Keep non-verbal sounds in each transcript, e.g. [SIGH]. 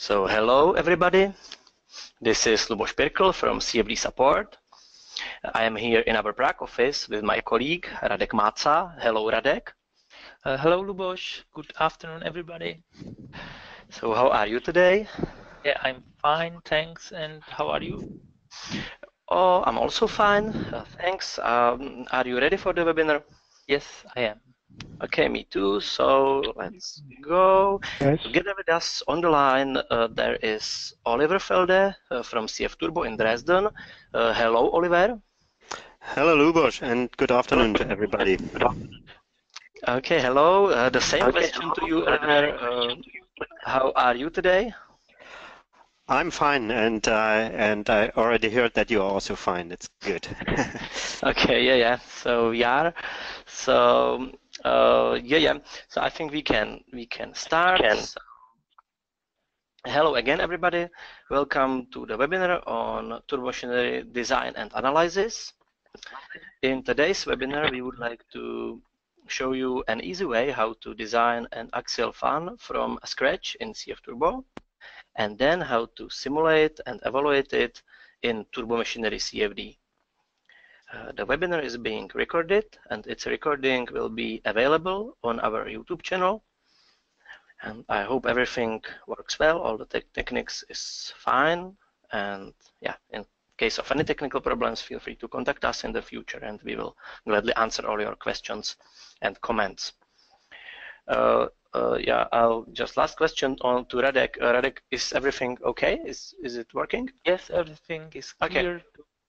So hello everybody. This is Lubos Pirkl from CFD Support. I am here in our Prague office with my colleague Radek Maca. Hello Radek. Uh, hello Lubos. Good afternoon everybody. So how are you today? Yeah, I'm fine, thanks. And how are you? Oh, I'm also fine. Uh, thanks. Um, are you ready for the webinar? Yes, I am. Okay, me too. So let's go. Yes. Together with us on the line, uh, there is Oliver Felde uh, from CF Turbo in Dresden. Uh, hello, Oliver. Hello, Lubos, and good afternoon to everybody. Okay, hello. Uh, the same question to you, Oliver. Uh, how are you today? I'm fine, and uh, and I already heard that you are also fine. It's good. [LAUGHS] okay, yeah, yeah. So we are. So uh, yeah, yeah. So I think we can we can start. So, hello again, everybody. Welcome to the webinar on turbomachinery design and analysis. In today's webinar, we would like to show you an easy way how to design an axial fan from scratch in CF Turbo, and then how to simulate and evaluate it in Turbomachinery CFD. Uh, the webinar is being recorded and its recording will be available on our YouTube channel. And I hope everything works well, all the te techniques is fine. And yeah, in case of any technical problems, feel free to contact us in the future and we will gladly answer all your questions and comments. Uh, uh, yeah, I'll just last question on to Radek. Uh, Radek, is everything okay? Is is it working? Yes, everything is Okay.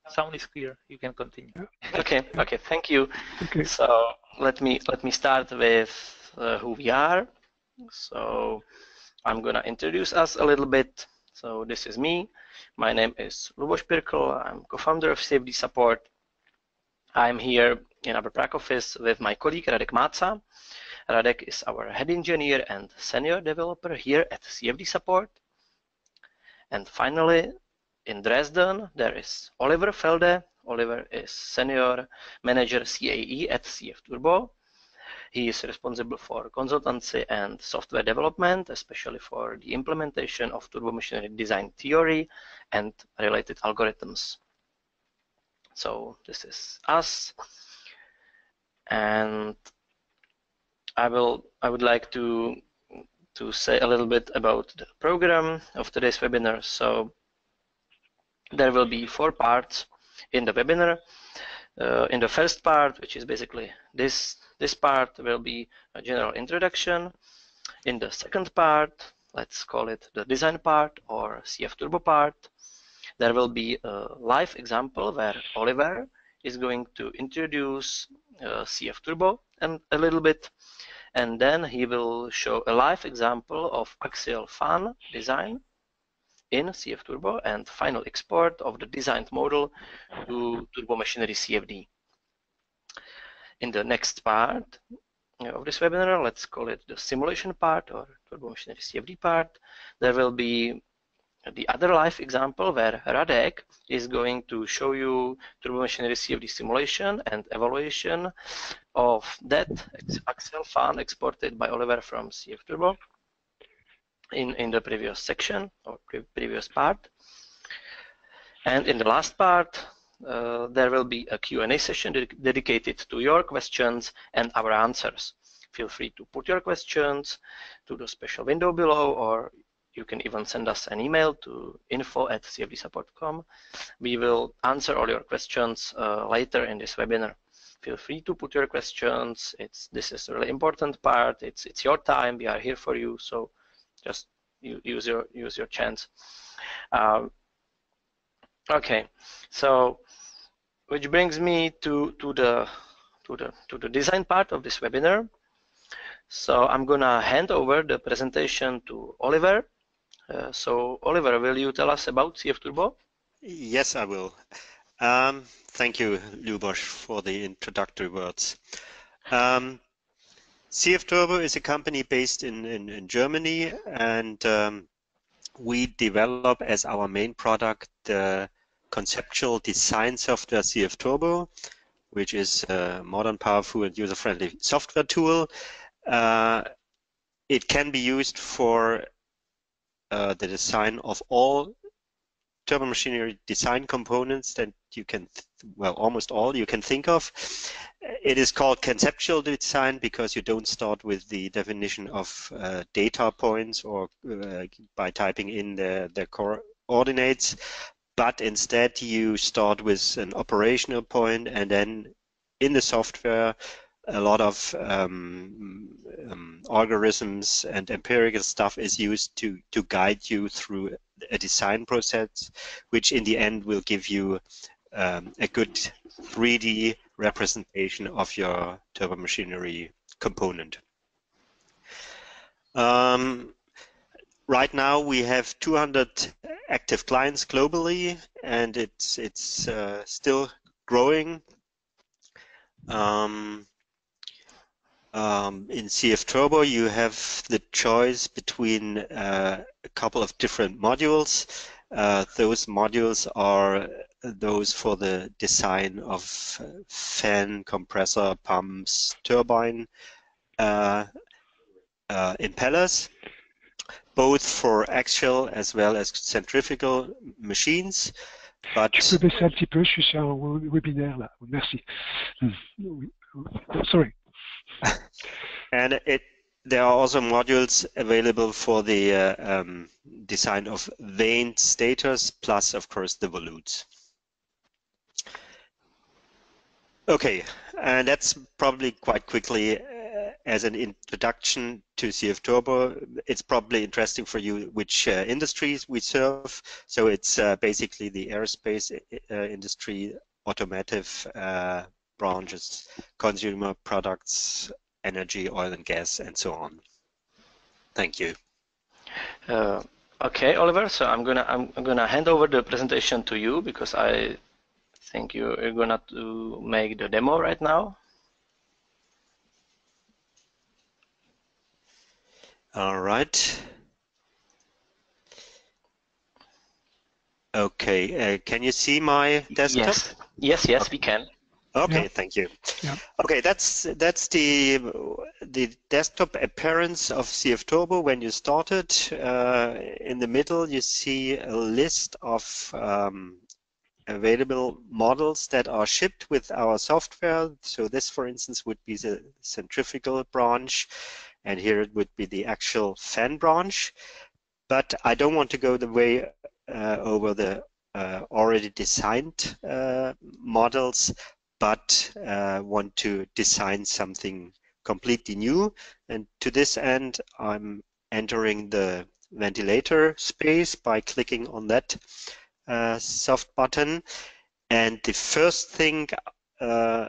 Clear. Sound is clear. You can continue. Okay, okay, thank you. Okay. So let me let me start with uh, who we are. So I'm gonna introduce us a little bit. So this is me. My name is Lubos Pirkl. I'm co-founder of CFD Support. I'm here in our Prague office with my colleague Radek Maca. Radek is our head engineer and senior developer here at CFD Support. And finally, in Dresden, there is Oliver Felde. Oliver is senior manager CAE at CF Turbo. He is responsible for consultancy and software development, especially for the implementation of turbomachinery design theory and related algorithms. So this is us. And I will I would like to to say a little bit about the program of today's webinar. So there will be four parts in the webinar. Uh, in the first part, which is basically this, this part will be a general introduction. In the second part, let's call it the design part or CF Turbo part, there will be a live example where Oliver is going to introduce uh, CF Turbo and a little bit, and then he will show a live example of axial fan design in CF Turbo and final export of the designed model to Turbomachinery CFD. In the next part of this webinar, let's call it the simulation part or Turbomachinery CFD part, there will be the other live example where Radek is going to show you Turbomachinery CFD simulation and evaluation of that axial fan exported by Oliver from CF Turbo in, in the previous section or pre previous part. And in the last part, uh, there will be a Q&A session ded dedicated to your questions and our answers. Feel free to put your questions to the special window below, or you can even send us an email to info at cfdsupport.com. We will answer all your questions uh, later in this webinar. Feel free to put your questions. It's this is a really important part. It's it's your time. We are here for you. So just use your use your chance. Um, okay, so which brings me to to the to the to the design part of this webinar. So I'm gonna hand over the presentation to Oliver. Uh, so Oliver, will you tell us about CF Turbo? Yes, I will. Um, thank you, Lubos, for the introductory words. Um, CF Turbo is a company based in, in, in Germany, and um, we develop as our main product the conceptual design software CF Turbo, which is a modern, powerful, and user-friendly software tool. Uh, it can be used for uh, the design of all turbomachinery design components that you can, well, almost all you can think of. It is called conceptual design because you don't start with the definition of uh, data points or uh, by typing in the, the coordinates, but instead you start with an operational point and then in the software a lot of um, um, algorithms and empirical stuff is used to, to guide you through a design process, which in the end will give you um, a good 3D representation of your turbomachinery component. Um, right now we have 200 active clients globally and it's it's uh, still growing um, um, in CF Turbo, you have the choice between uh, a couple of different modules. Uh, those modules are those for the design of fan, compressor, pumps, turbine uh, uh impellers, both for axial as well as centrifugal machines. But... Tu peux baisser un petit peu, je suis sur un webinaire là. Merci. Sorry. And it there are also modules available for the uh, um, design of vane stators, plus of course the volutes. Okay, and that's probably quite quickly uh, as an introduction to CF Turbo. It's probably interesting for you which uh, industries we serve. So it's uh, basically the aerospace uh, industry, automotive, uh, branches, consumer products, energy, oil and gas, and so on. Thank you. Uh, okay, Oliver. So I'm gonna I'm, I'm, gonna hand over the presentation to you because I think you, you're gonna to make the demo right now. All right. Okay, uh, can you see my desktop? Yes, yes, yes, okay. we can. Okay, yeah. thank you. Yeah. Okay, that's that's the the desktop appearance of CF Turbo when you started. Uh, in the middle, you see a list of um, available models that are shipped with our software. So this, for instance, would be the centrifugal branch, and here it would be the axial fan branch. But I don't want to go the way uh, over the uh, already designed uh, models but uh, want to design something completely new. And to this end, I'm entering the ventilator space by clicking on that uh, soft button. And the first thing uh,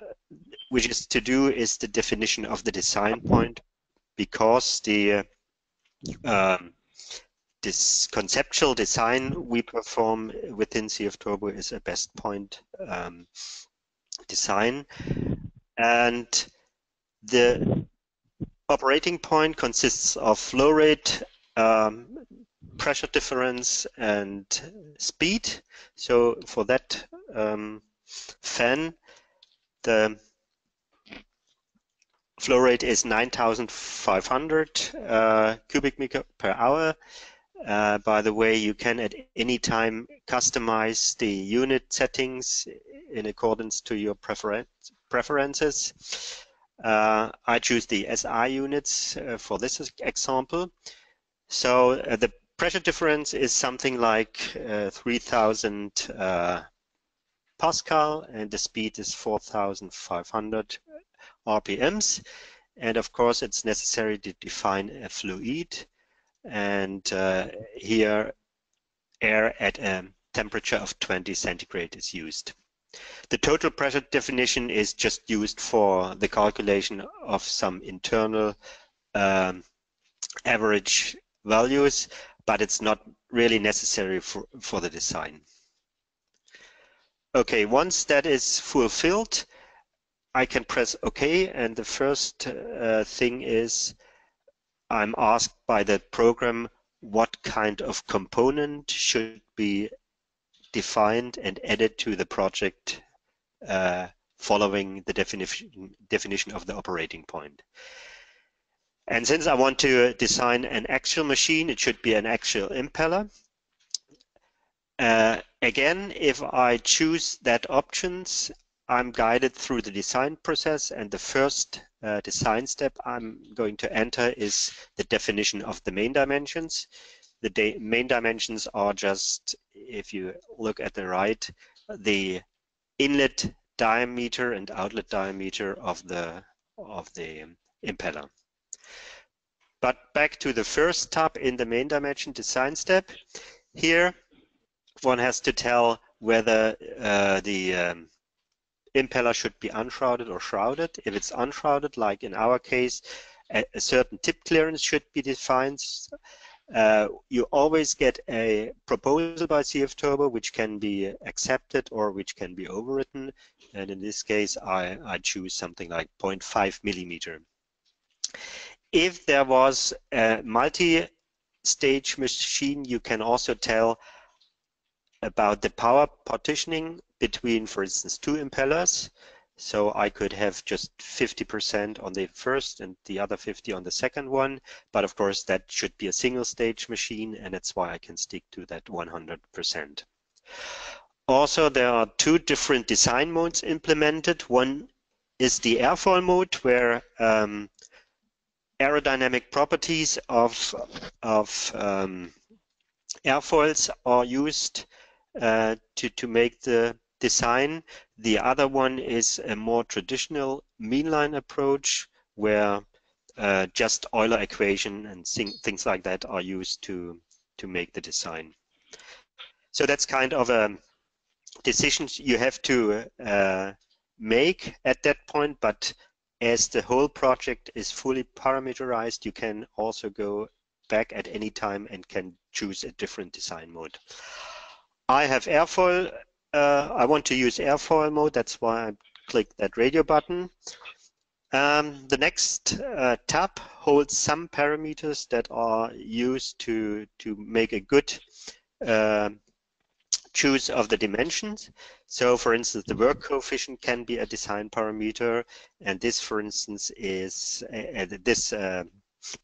which is to do is the definition of the design point because the um, this conceptual design we perform within CF Turbo is a best point um, design. And the operating point consists of flow rate, um, pressure difference, and speed. So for that um, fan, the flow rate is 9,500 uh, cubic meter per hour. Uh, by the way, you can at any time customize the unit settings in accordance to your preference, preferences. Uh, I choose the SI units uh, for this example. So uh, the pressure difference is something like uh, 3000 uh, Pascal and the speed is 4500 RPMs. And of course, it's necessary to define a fluid. And uh, here, air at a temperature of 20 centigrade is used. The total pressure definition is just used for the calculation of some internal um, average values, but it's not really necessary for, for the design. Okay, once that is fulfilled, I can press OK, and the first uh, thing is I'm asked by the program what kind of component should be defined and added to the project uh, following the definition, definition of the operating point. And since I want to design an axial machine, it should be an axial impeller. Uh, again, if I choose that options, I'm guided through the design process and the first uh, design step I'm going to enter is the definition of the main dimensions. The main dimensions are just, if you look at the right, the inlet diameter and outlet diameter of the of the impeller. But back to the first tab in the main dimension design step. Here, one has to tell whether uh, the um, impeller should be unshrouded or shrouded. If it's unshrouded, like in our case, a, a certain tip clearance should be defined. Uh, you always get a proposal by CF Turbo which can be accepted or which can be overwritten. And in this case, I, I choose something like 0.5 millimeter. If there was a multi-stage machine, you can also tell about the power partitioning between, for instance, two impellers. So I could have just 50% on the first and the other 50 on the second one. But of course, that should be a single stage machine, and that's why I can stick to that 100%. Also, there are two different design modes implemented. One is the airfoil mode, where um, aerodynamic properties of, of um, airfoils are used uh, to, to make the design. The other one is a more traditional mean-line approach where uh, just Euler equation and things like that are used to, to make the design. So that's kind of a decision you have to uh, make at that point, but as the whole project is fully parameterized, you can also go back at any time and can choose a different design mode. I have airfoil uh, I want to use airfoil mode. That's why I click that radio button. Um, the next uh, tab holds some parameters that are used to, to make a good uh, choose of the dimensions. So for instance, the work coefficient can be a design parameter. And this, for instance, is uh, this uh,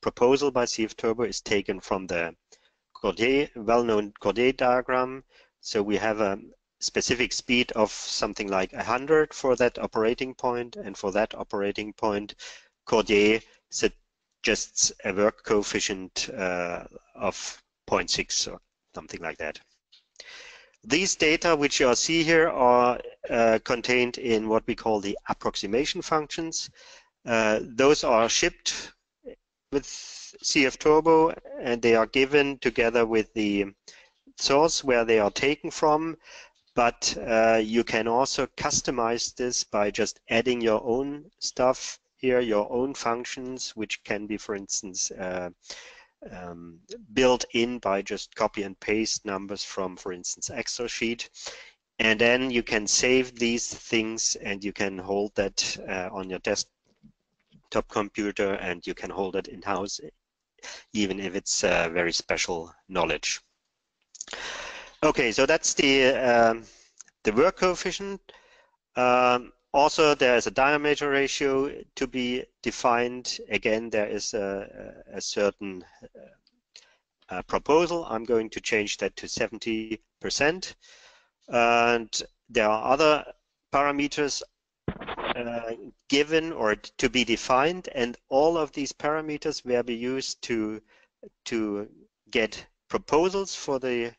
proposal by CF Turbo is taken from the Cordier, well-known Cordier diagram. So we have a, specific speed of something like 100 for that operating point, and for that operating point, Cordier suggests a work coefficient uh, of 0.6 or something like that. These data which you see here are uh, contained in what we call the approximation functions. Uh, those are shipped with CF Turbo and they are given together with the source where they are taken from but uh, you can also customize this by just adding your own stuff here, your own functions, which can be, for instance, uh, um, built in by just copy and paste numbers from, for instance, Excel sheet. And then you can save these things and you can hold that uh, on your desktop computer and you can hold it in-house, even if it's uh, very special knowledge. Okay, so that's the um, the work coefficient. Um, also, there is a diameter ratio to be defined. Again, there is a, a certain uh, proposal. I'm going to change that to 70%. And there are other parameters uh, given or to be defined, and all of these parameters will be used to to get proposals for the uh,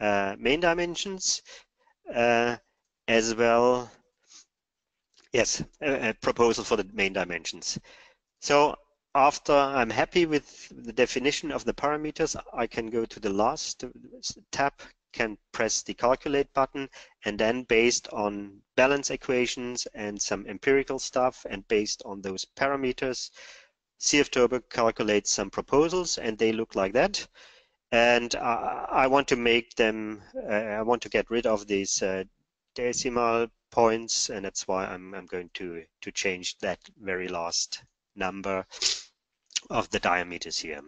main dimensions uh, as well yes a, a, proposal for the main dimensions. So after I'm happy with the definition of the parameters I can go to the last tab can press the calculate button and then based on balance equations and some empirical stuff and based on those parameters CF Turbo calculates some proposals and they look like that and uh, I want to make them, uh, I want to get rid of these uh, decimal points, and that's why I'm, I'm going to, to change that very last number of the diameters here.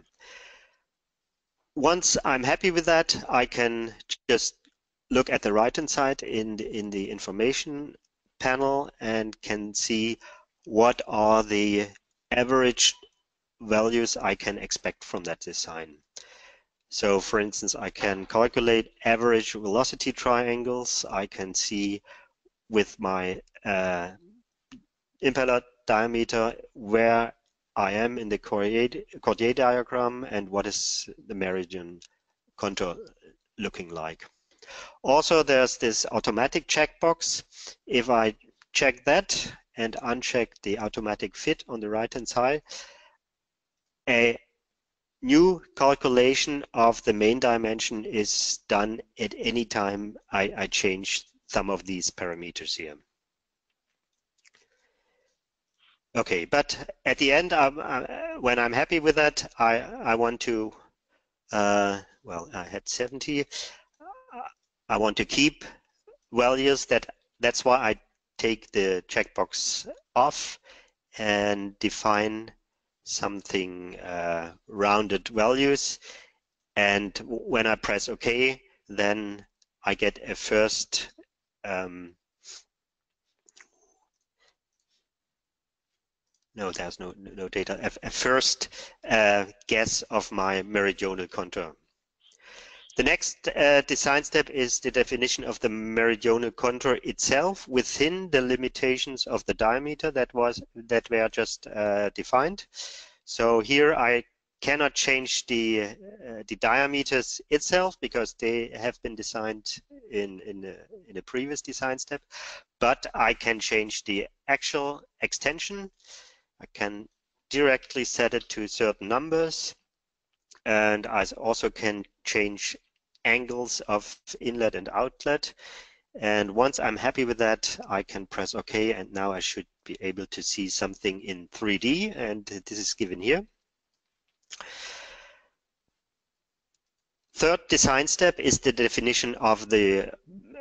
Once I'm happy with that, I can just look at the right-hand side in the, in the information panel and can see what are the average values I can expect from that design. So for instance, I can calculate average velocity triangles. I can see with my uh, impeller diameter where I am in the Cordier diagram and what is the meridian contour looking like. Also, there's this automatic checkbox. If I check that and uncheck the automatic fit on the right-hand side, a new calculation of the main dimension is done at any time I, I change some of these parameters here. Okay, but at the end, um, uh, when I'm happy with that, I, I want to, uh, well, I had 70. I want to keep values that, that's why I take the checkbox off and define something uh, rounded values. And when I press OK, then I get a first um, no, there's no no data. A, a first uh, guess of my meridional contour. The next uh, design step is the definition of the meridional contour itself within the limitations of the diameter that was that were just uh, defined. So here I cannot change the uh, the diameters itself because they have been designed in in a, in a previous design step, but I can change the axial extension. I can directly set it to certain numbers and I also can change angles of inlet and outlet. And once I'm happy with that, I can press OK, and now I should be able to see something in 3D, and this is given here. Third design step is the definition of the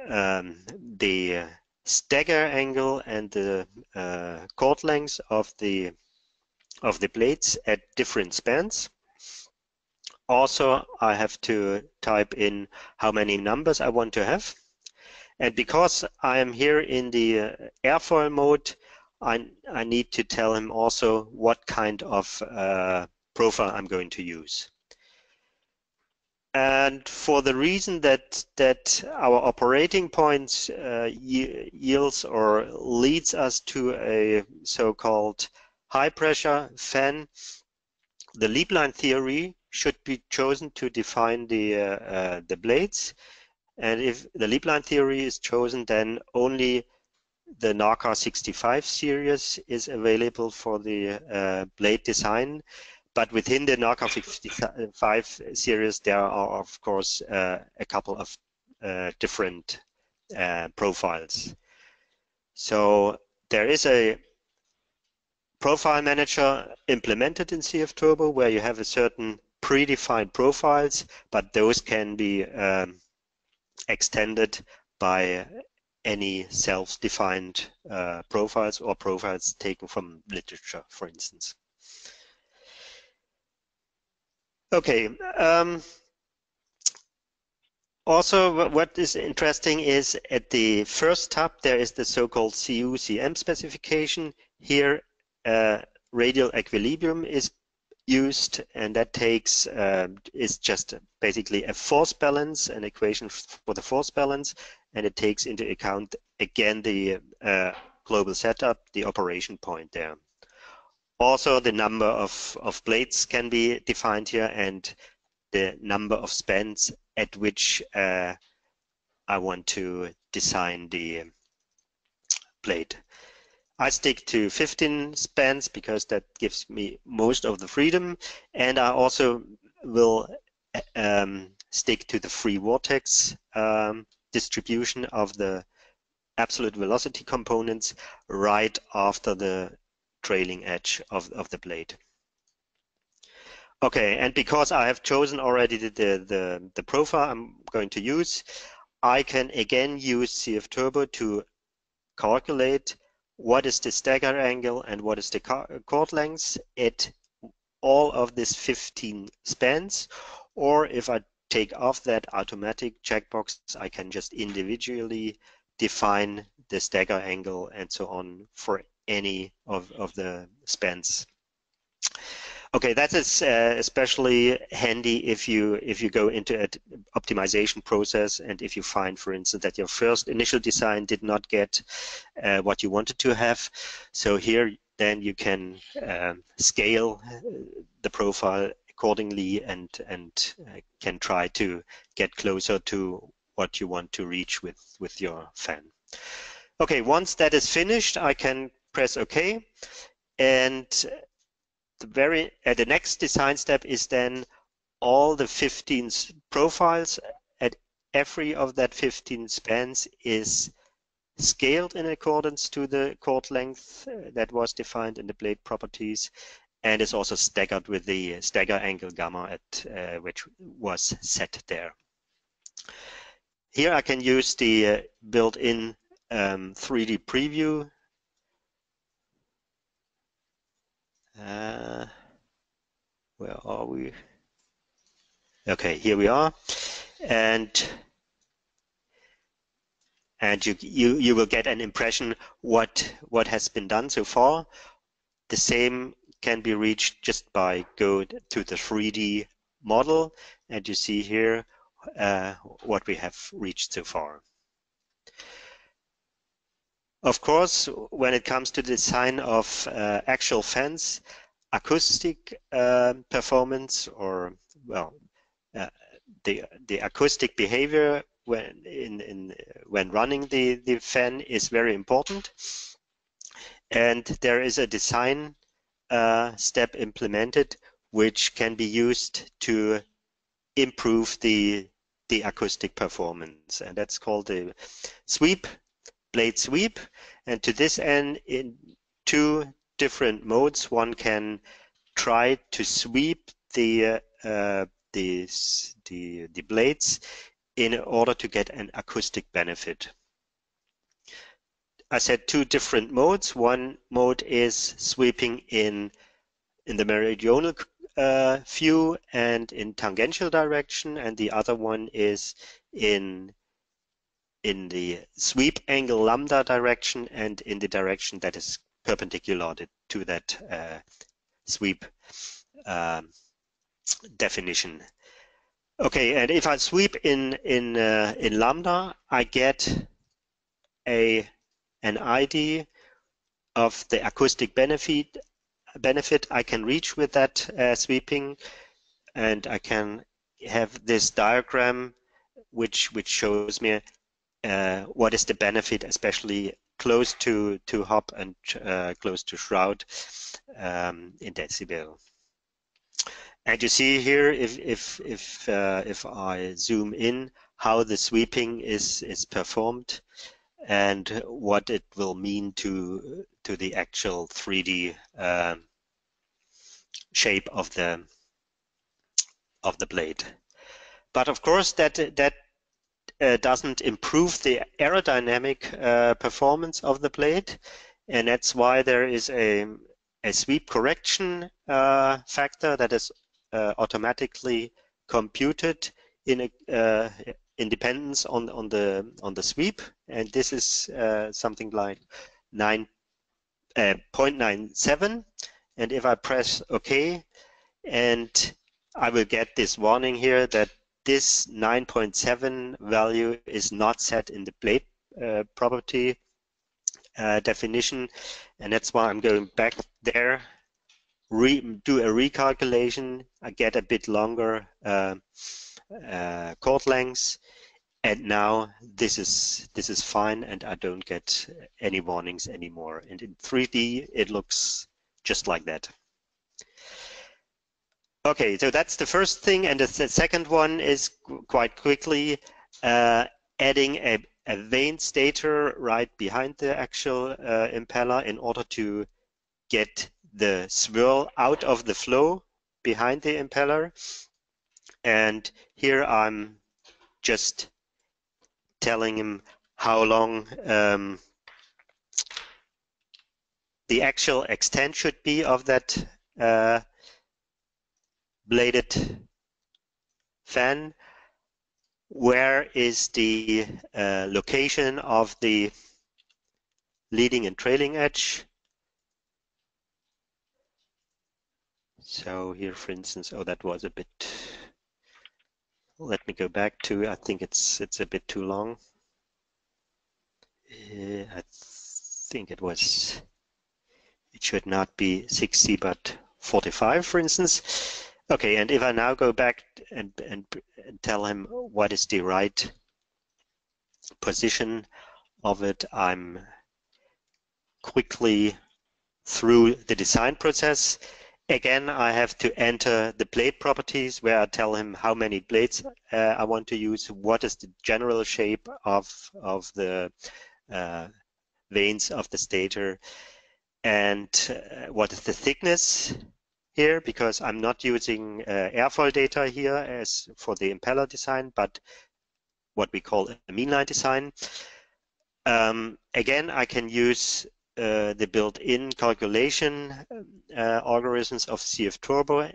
um, the stagger angle and the uh, chord length of the of the blades at different spans. Also, I have to type in how many numbers I want to have. And because I am here in the uh, airfoil mode, I, I need to tell him also what kind of uh, profile I'm going to use. And for the reason that that our operating point uh, yields or leads us to a so-called high pressure fan, the Lieblein theory should be chosen to define the, uh, uh, the blades. And if the Lieblein theory is chosen, then only the NACA 65 series is available for the uh, blade design. But within the NACA 55 series, there are, of course, uh, a couple of uh, different uh, profiles. So there is a profile manager implemented in CF Turbo where you have a certain predefined profiles, but those can be um, extended by any self-defined uh, profiles or profiles taken from literature, for instance. Okay. Um, also, what is interesting is at the first tab, there is the so-called CU-CM specification. Here, uh, radial equilibrium is used and that takes uh, is just basically a force balance an equation for the force balance and it takes into account again the uh, global setup the operation point there. Also the number of of blades can be defined here and the number of spans at which uh, I want to design the blade I stick to 15 spans because that gives me most of the freedom and I also will um, stick to the free vortex um, distribution of the absolute velocity components right after the trailing edge of, of the blade. Okay, and because I have chosen already the, the, the profile I'm going to use, I can again use CF Turbo to calculate what is the stagger angle and what is the chord length at all of these 15 spans or if I take off that automatic checkbox I can just individually define the stagger angle and so on for any of, of the spans. Okay, that is uh, especially handy if you if you go into an optimization process and if you find, for instance, that your first initial design did not get uh, what you wanted to have. So here, then you can uh, scale uh, the profile accordingly and and uh, can try to get closer to what you want to reach with with your fan. Okay, once that is finished, I can press OK, and the very uh, the next design step is then all the 15 profiles at every of that 15 spans is scaled in accordance to the chord length uh, that was defined in the blade properties and is also staggered with the stagger angle gamma at uh, which was set there. Here I can use the uh, built-in um, 3D preview Uh, where are we? Okay, here we are, and and you you you will get an impression what what has been done so far. The same can be reached just by go to the 3D model, and you see here uh, what we have reached so far. Of course, when it comes to the design of uh, axial fans, acoustic uh, performance or well, uh, the the acoustic behavior when in, in when running the the fan is very important, and there is a design uh, step implemented which can be used to improve the the acoustic performance, and that's called the sweep blade sweep. And to this end, in two different modes, one can try to sweep the uh, the, the, the blades in order to get an acoustic benefit. I said two different modes. One mode is sweeping in in the meridional uh, view and in tangential direction, and the other one is in in the sweep angle lambda direction and in the direction that is perpendicular to that uh, sweep um, definition. Okay, and if I sweep in in uh, in lambda, I get a an ID of the acoustic benefit benefit I can reach with that uh, sweeping, and I can have this diagram which which shows me uh, what is the benefit, especially close to, to hub and uh, close to shroud um, in decibel. And you see here, if if if uh, if I zoom in, how the sweeping is is performed, and what it will mean to to the actual 3D um, shape of the of the blade. But of course, that that uh, doesn't improve the aerodynamic uh, performance of the blade, and that's why there is a, a sweep correction uh, factor that is uh, automatically computed in a, uh, independence on on the on the sweep, and this is uh, something like 9 0.97. And if I press OK, and I will get this warning here that this 9.7 value is not set in the blade uh, property uh, definition and that's why I'm going back there. Re do a recalculation I get a bit longer uh, uh chord lengths and now this is this is fine and I don't get any warnings anymore. And in 3D it looks just like that Okay, so that's the first thing, and the second one is quite quickly uh, adding a, a vane stator right behind the actual uh, impeller in order to get the swirl out of the flow behind the impeller. And here I'm just telling him how long um, the actual extent should be of that uh, bladed fan where is the uh, location of the leading and trailing edge So here, for instance, oh, that was a bit, let me go back to, I think it's it's a bit too long. Uh, I think it was, it should not be 60, but 45, for instance. Okay, and if I now go back and, and, and tell him what is the right position of it, I'm quickly through the design process. Again, I have to enter the blade properties where I tell him how many blades uh, I want to use, what is the general shape of, of the uh, vanes of the stator, and uh, what is the thickness here, because I'm not using uh, airfoil data here as for the impeller design, but what we call a mean line design. Um, again, I can use uh, the built-in calculation uh, algorithms of CF Turbo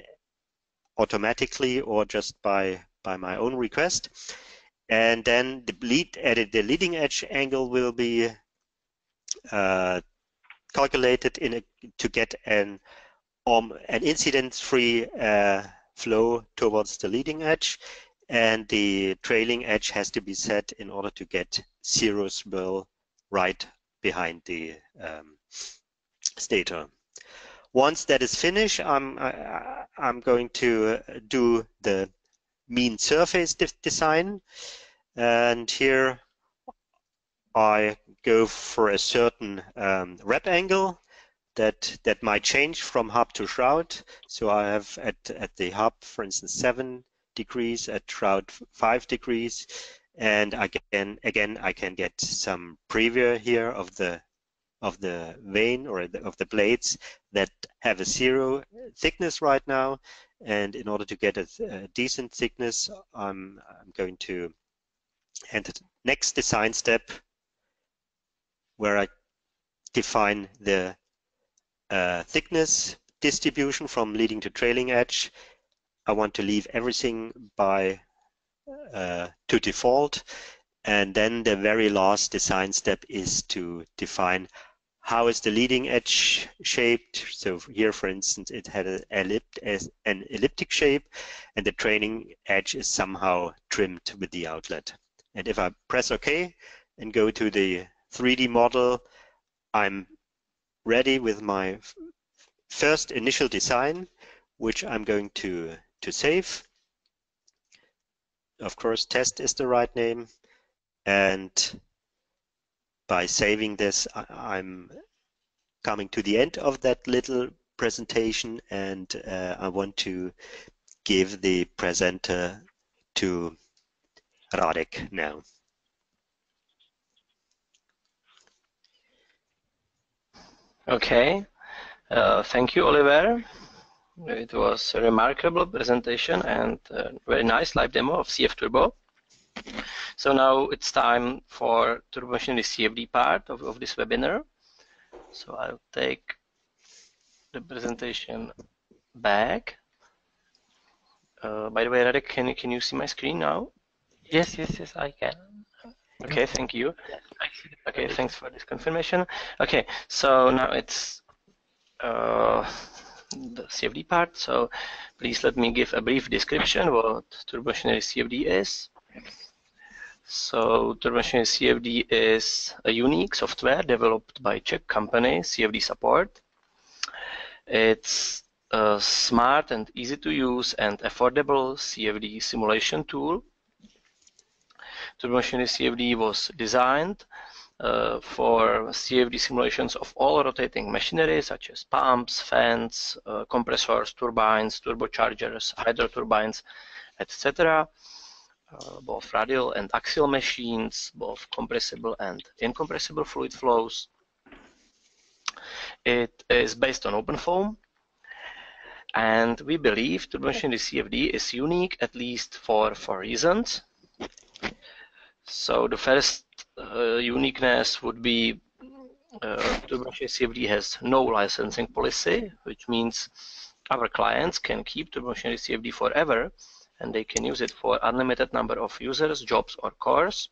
automatically or just by by my own request. And then the lead added the leading edge angle will be uh, calculated in a, to get an um, an incident-free uh, flow towards the leading edge, and the trailing edge has to be set in order to get zero swirl right behind the um, stator. Once that is finished, I'm I, I'm going to do the mean surface de design, and here I go for a certain um, wrap angle that that might change from hub to shroud. So I have at at the hub, for instance, seven degrees, at shroud five degrees, and again again I can get some preview here of the of the vane or the, of the blades that have a zero thickness right now. And in order to get a, a decent thickness, I'm, I'm going to enter the next design step where I define the uh, thickness distribution from leading to trailing edge. I want to leave everything by uh, to default. And then the very last design step is to define how is the leading edge shaped. So here, for instance, it had an, ellipt an elliptic shape, and the trailing edge is somehow trimmed with the outlet. And if I press OK and go to the 3D model, I'm ready with my first initial design, which I'm going to, to save. Of course, test is the right name. And by saving this, I'm coming to the end of that little presentation and uh, I want to give the presenter to Radek now. Okay, uh, thank you, Oliver. It was a remarkable presentation and a very nice live demo of CF Turbo. So now it's time for Turbo Machinery CFD part of, of this webinar. So I'll take the presentation back. Uh, by the way, Radek, can can you see my screen now? Yes, yes, yes, I can. Okay, thank you. Okay, thanks for this confirmation. Okay, so now it's uh, the CFD part. So please let me give a brief description what Turbomachinery CFD is. So Turbomachinery CFD is a unique software developed by Czech company CFD Support. It's a smart and easy to use and affordable CFD simulation tool Turbomachinery CFD was designed uh, for CFD simulations of all rotating machinery such as pumps, fans, uh, compressors, turbines, turbochargers, hydro turbines, etc. Uh, both radial and axial machines, both compressible and incompressible fluid flows. It is based on OpenFOAM, and we believe Turbomachinery CFD is unique at least for four reasons. So the first uh, uniqueness would be uh, CFD has no licensing policy, which means our clients can keep Turbomachinery CFD forever and they can use it for unlimited number of users, jobs or cores.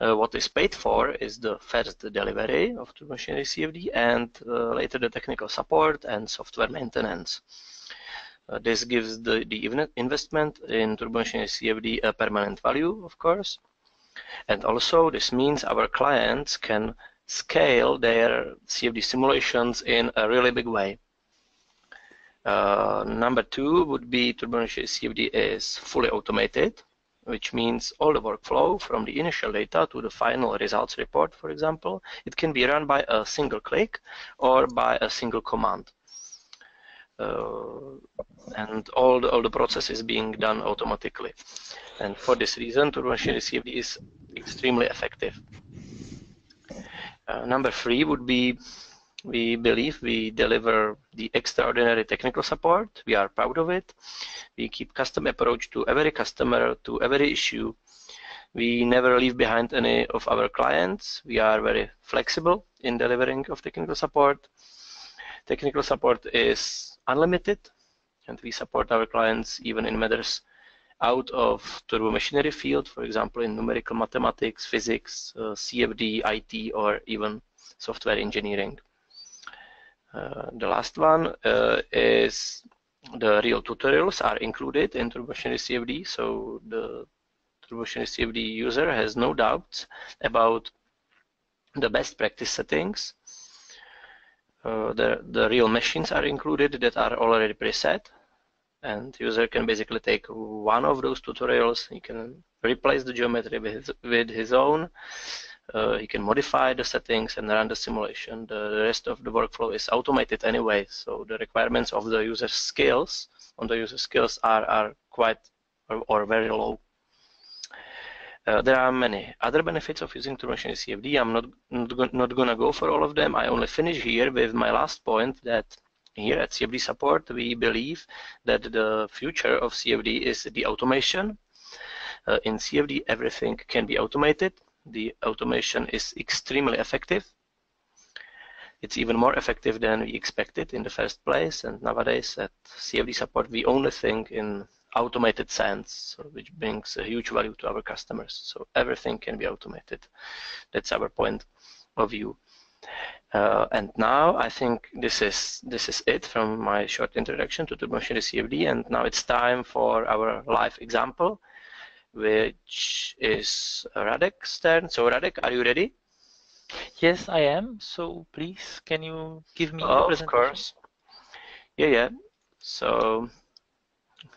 Uh, what is paid for is the first delivery of machinery CFD and uh, later the technical support and software maintenance. Uh, this gives the, the investment in Turbo Machinery CFD a permanent value, of course. And also this means our clients can scale their CFD simulations in a really big way. Uh, number two would be Turbo Machinery CFD is fully automated which means all the workflow from the initial data to the final results report, for example, it can be run by a single click or by a single command. Uh, and all the, all the process is being done automatically. And for this reason, Turbo Machinery CFD is extremely effective. Uh, number three would be we believe we deliver the extraordinary technical support. We are proud of it. We keep custom approach to every customer, to every issue. We never leave behind any of our clients. We are very flexible in delivering of technical support. Technical support is unlimited, and we support our clients even in matters out of turbo machinery field, for example, in numerical mathematics, physics, uh, CFD, IT, or even software engineering. Uh, the last one uh, is the real tutorials are included in TurboMachinery CFD, so the TurboMachinery CFD user has no doubts about the best practice settings. Uh, the, the real machines are included that are already preset and user can basically take one of those tutorials, he can replace the geometry with his, with his own uh, he can modify the settings and run the simulation. The rest of the workflow is automated anyway, so the requirements of the user skills on the user skills are, are quite or, or very low. Uh, there are many other benefits of using Turbo Machinery CFD. I'm not, not, not going to go for all of them. I only finish here with my last point that here at CFD Support, we believe that the future of CFD is the automation. Uh, in CFD, everything can be automated the automation is extremely effective. It's even more effective than we expected in the first place. And nowadays at CFD support, we only think in automated sense, which brings a huge value to our customers. So everything can be automated. That's our point of view. Uh, and now I think this is this is it from my short introduction to Turbo Machinery CFD. And now it's time for our live example which is Radek's turn. So Radek, are you ready? Yes, I am. So please, can you give me oh, Of course. Yeah, yeah. So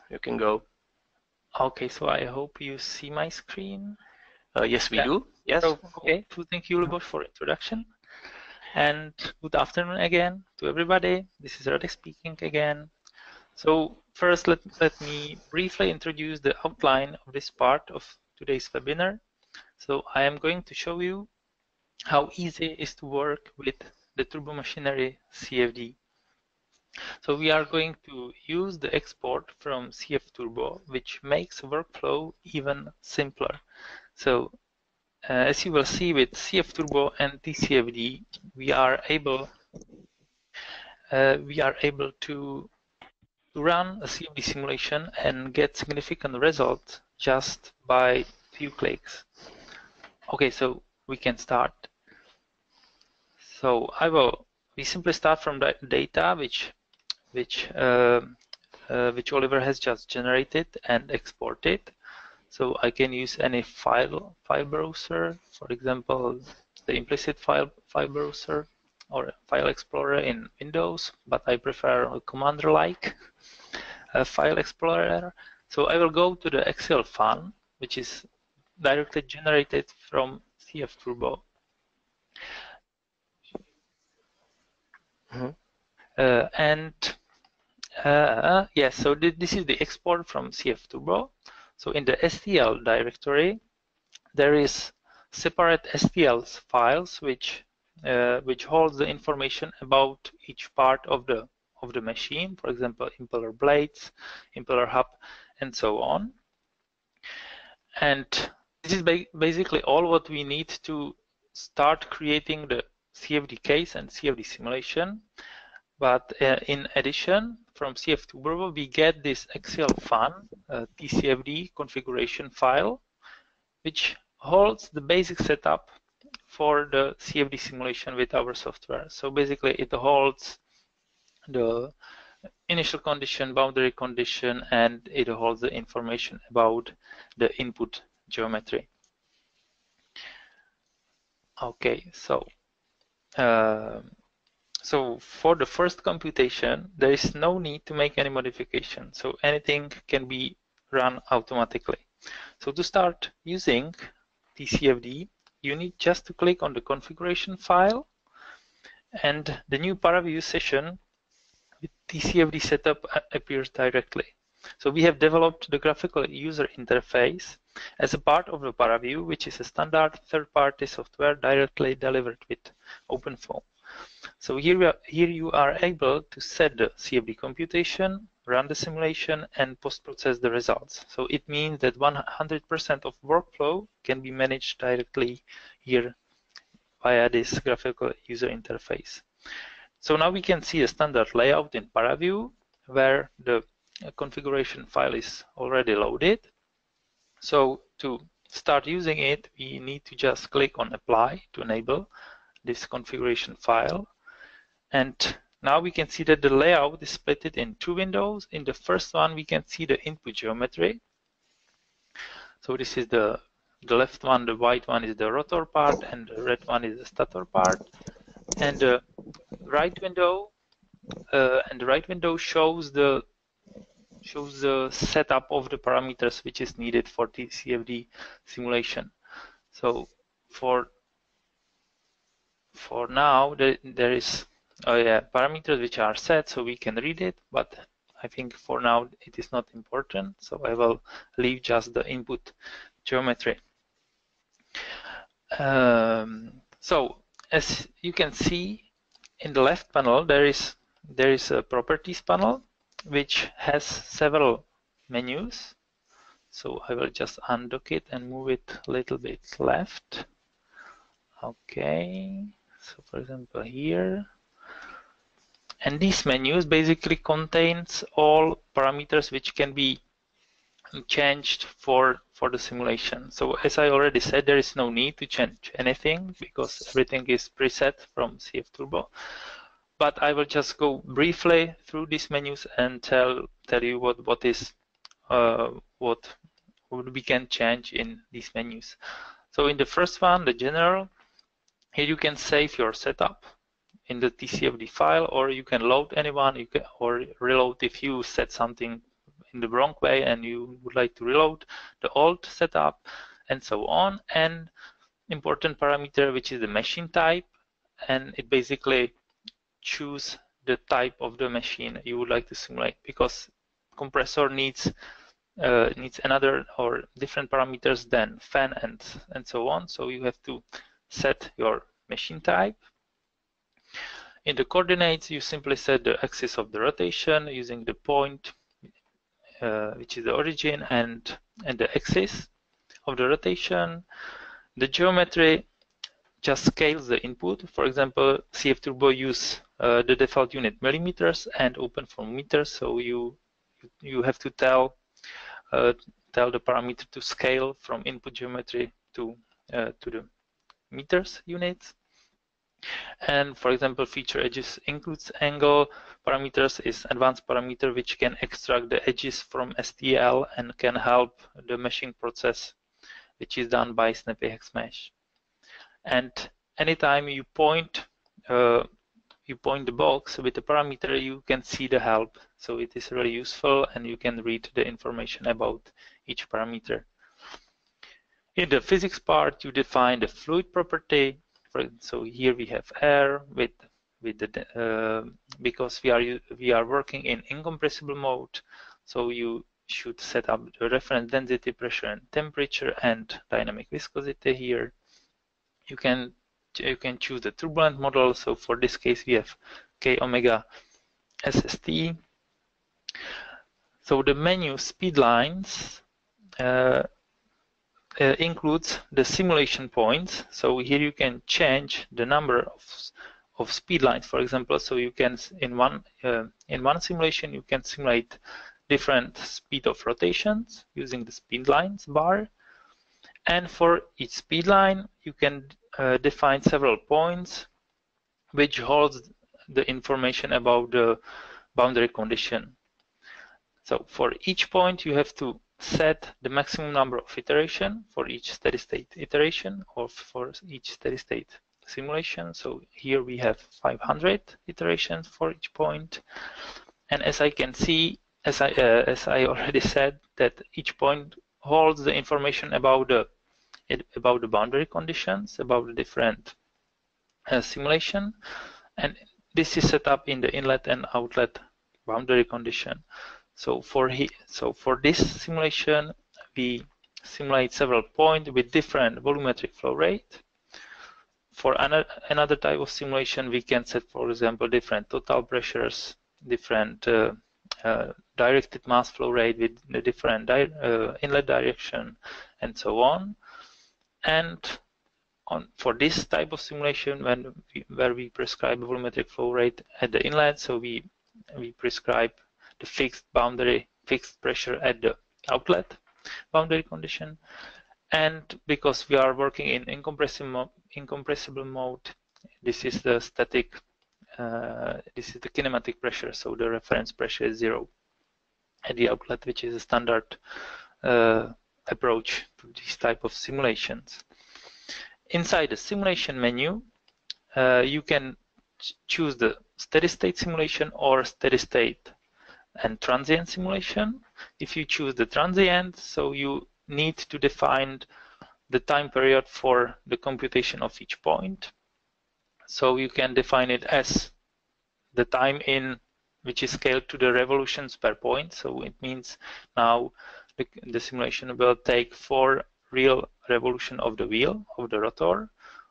you can go. Okay, so I hope you see my screen. Uh, yes, we yeah. do. Yes. So, okay, so thank you, Luboš, for introduction. And good afternoon again to everybody. This is Radek speaking again. So first, let, let me briefly introduce the outline of this part of today's webinar. So I am going to show you how easy it is to work with the turbo machinery CFD. So we are going to use the export from CFturbo, which makes workflow even simpler. So uh, as you will see with CFturbo and TCFD, we are able uh, we are able to run a CFD simulation and get significant results just by few clicks. Okay, so we can start. So I will. We simply start from the data which which uh, uh, which Oliver has just generated and exported. So I can use any file file browser, for example, the implicit file file browser or file explorer in Windows, but I prefer a commander-like [LAUGHS] file explorer. So I will go to the Excel file, which is directly generated from CFturbo. Mm -hmm. uh, and uh, yes, so th this is the export from CFturbo. So in the STL directory, there is separate STL files which uh, which holds the information about each part of the of the machine, for example, impeller blades, impeller hub, and so on. And this is ba basically all what we need to start creating the CFD case and CFD simulation. But uh, in addition, from CFturbo, we get this Excel fun uh, TCFD configuration file, which holds the basic setup for the CFD simulation with our software. So basically it holds the initial condition, boundary condition, and it holds the information about the input geometry. Okay, so uh, so for the first computation, there is no need to make any modification. So anything can be run automatically. So to start using TCFD, you need just to click on the configuration file and the new ParaView session with TCFD setup appears directly. So we have developed the graphical user interface as a part of the ParaView, which is a standard third-party software directly delivered with OpenFOAM. So here, are, here you are able to set the CFD computation, run the simulation, and post-process the results. So it means that 100% of workflow can be managed directly here via this graphical user interface. So now we can see a standard layout in ParaView where the configuration file is already loaded. So to start using it, we need to just click on apply to enable this configuration file. And now we can see that the layout is split in two windows. In the first one, we can see the input geometry. So this is the, the left one, the white one is the rotor part, and the red one is the stator part. And the right window, uh, and the right window shows the shows the setup of the parameters which is needed for the CFD simulation. So for for now there, there is uh, yeah, parameters which are set so we can read it but I think for now it is not important so I will leave just the input geometry. Um, so as you can see in the left panel there is there is a properties panel which has several menus. So I will just undock it and move it a little bit left. Okay so for example here. And these menus basically contains all parameters which can be changed for for the simulation. So as I already said there is no need to change anything because everything is preset from CFturbo. But I will just go briefly through these menus and tell tell you what what is uh, what what we can change in these menus. So in the first one the general here you can save your setup in the TCFD file, or you can load anyone, you can, or reload if you set something in the wrong way and you would like to reload the old setup, and so on. And important parameter, which is the machine type, and it basically choose the type of the machine you would like to simulate because compressor needs uh, needs another or different parameters than fan and and so on. So you have to set your machine type. In the coordinates, you simply set the axis of the rotation using the point, uh, which is the origin, and, and the axis of the rotation. The geometry just scales the input. For example, CFturbo use uh, the default unit millimeters and OpenFOAM meters, so you you have to tell uh, tell the parameter to scale from input geometry to uh, to the meters units. And for example, feature edges includes angle parameters is advanced parameter which can extract the edges from STL and can help the meshing process which is done by SnappyHex Mesh. And anytime you point uh, you point the box with the parameter, you can see the help. So it is really useful and you can read the information about each parameter. In the physics part, you define the fluid property. So here we have air with with the uh, because we are we are working in incompressible mode. So you should set up the reference density, pressure, and temperature, and dynamic viscosity here. You can you can choose the turbulent model. So for this case, we have K omega SST. So the menu speed lines uh, uh, includes the simulation points. So here you can change the number of of speed lines, for example. So you can in one uh, in one simulation you can simulate different speed of rotations using the speed lines bar, And for each speed line, you can uh, define several points which holds the information about the boundary condition. So for each point, you have to set the maximum number of iteration for each steady state iteration or for each steady state simulation. So here we have 500 iterations for each point. And as I can see, as I, uh, as I already said, that each point holds the information about the about the boundary conditions, about the different uh, simulation, and this is set up in the inlet and outlet boundary condition. So for he, so for this simulation, we simulate several points with different volumetric flow rate. For another, another type of simulation, we can set, for example, different total pressures, different uh, uh, directed mass flow rate with the different di uh, inlet direction, and so on. And on, for this type of simulation, when we, where we prescribe volumetric flow rate at the inlet, so we we prescribe the fixed boundary, fixed pressure at the outlet boundary condition. And because we are working in incompressible, incompressible mode, this is the static, uh, this is the kinematic pressure, so the reference pressure is zero at the outlet, which is a standard uh, approach to these type of simulations. Inside the simulation menu, uh, you can choose the steady state simulation or steady state and transient simulation. If you choose the transient, so you need to define the time period for the computation of each point. So you can define it as the time in which is scaled to the revolutions per point. So it means now the, the simulation will take four real revolution of the wheel, of the rotor,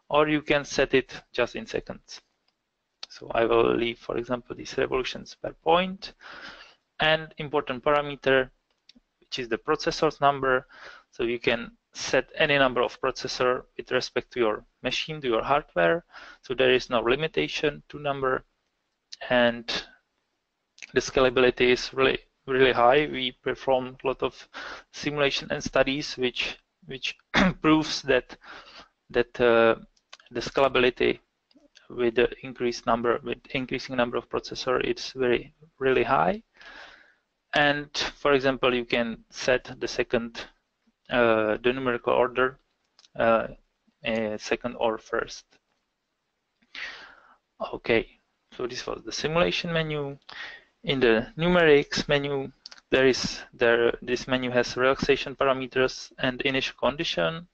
or you can set it just in seconds. So I will leave, for example, these revolutions per point and important parameter, which is the processor's number. So you can set any number of processor with respect to your machine, to your hardware. So there is no limitation to number. And the scalability is really really high. We perform a lot of simulation and studies which which [CLEARS THROAT] proves that that uh, the scalability with the increased number with increasing number of processor it's very really high and for example you can set the second uh, the numerical order uh, second or first. Okay so this was the simulation menu. In the numerics menu there is there this menu has relaxation parameters and initial condition.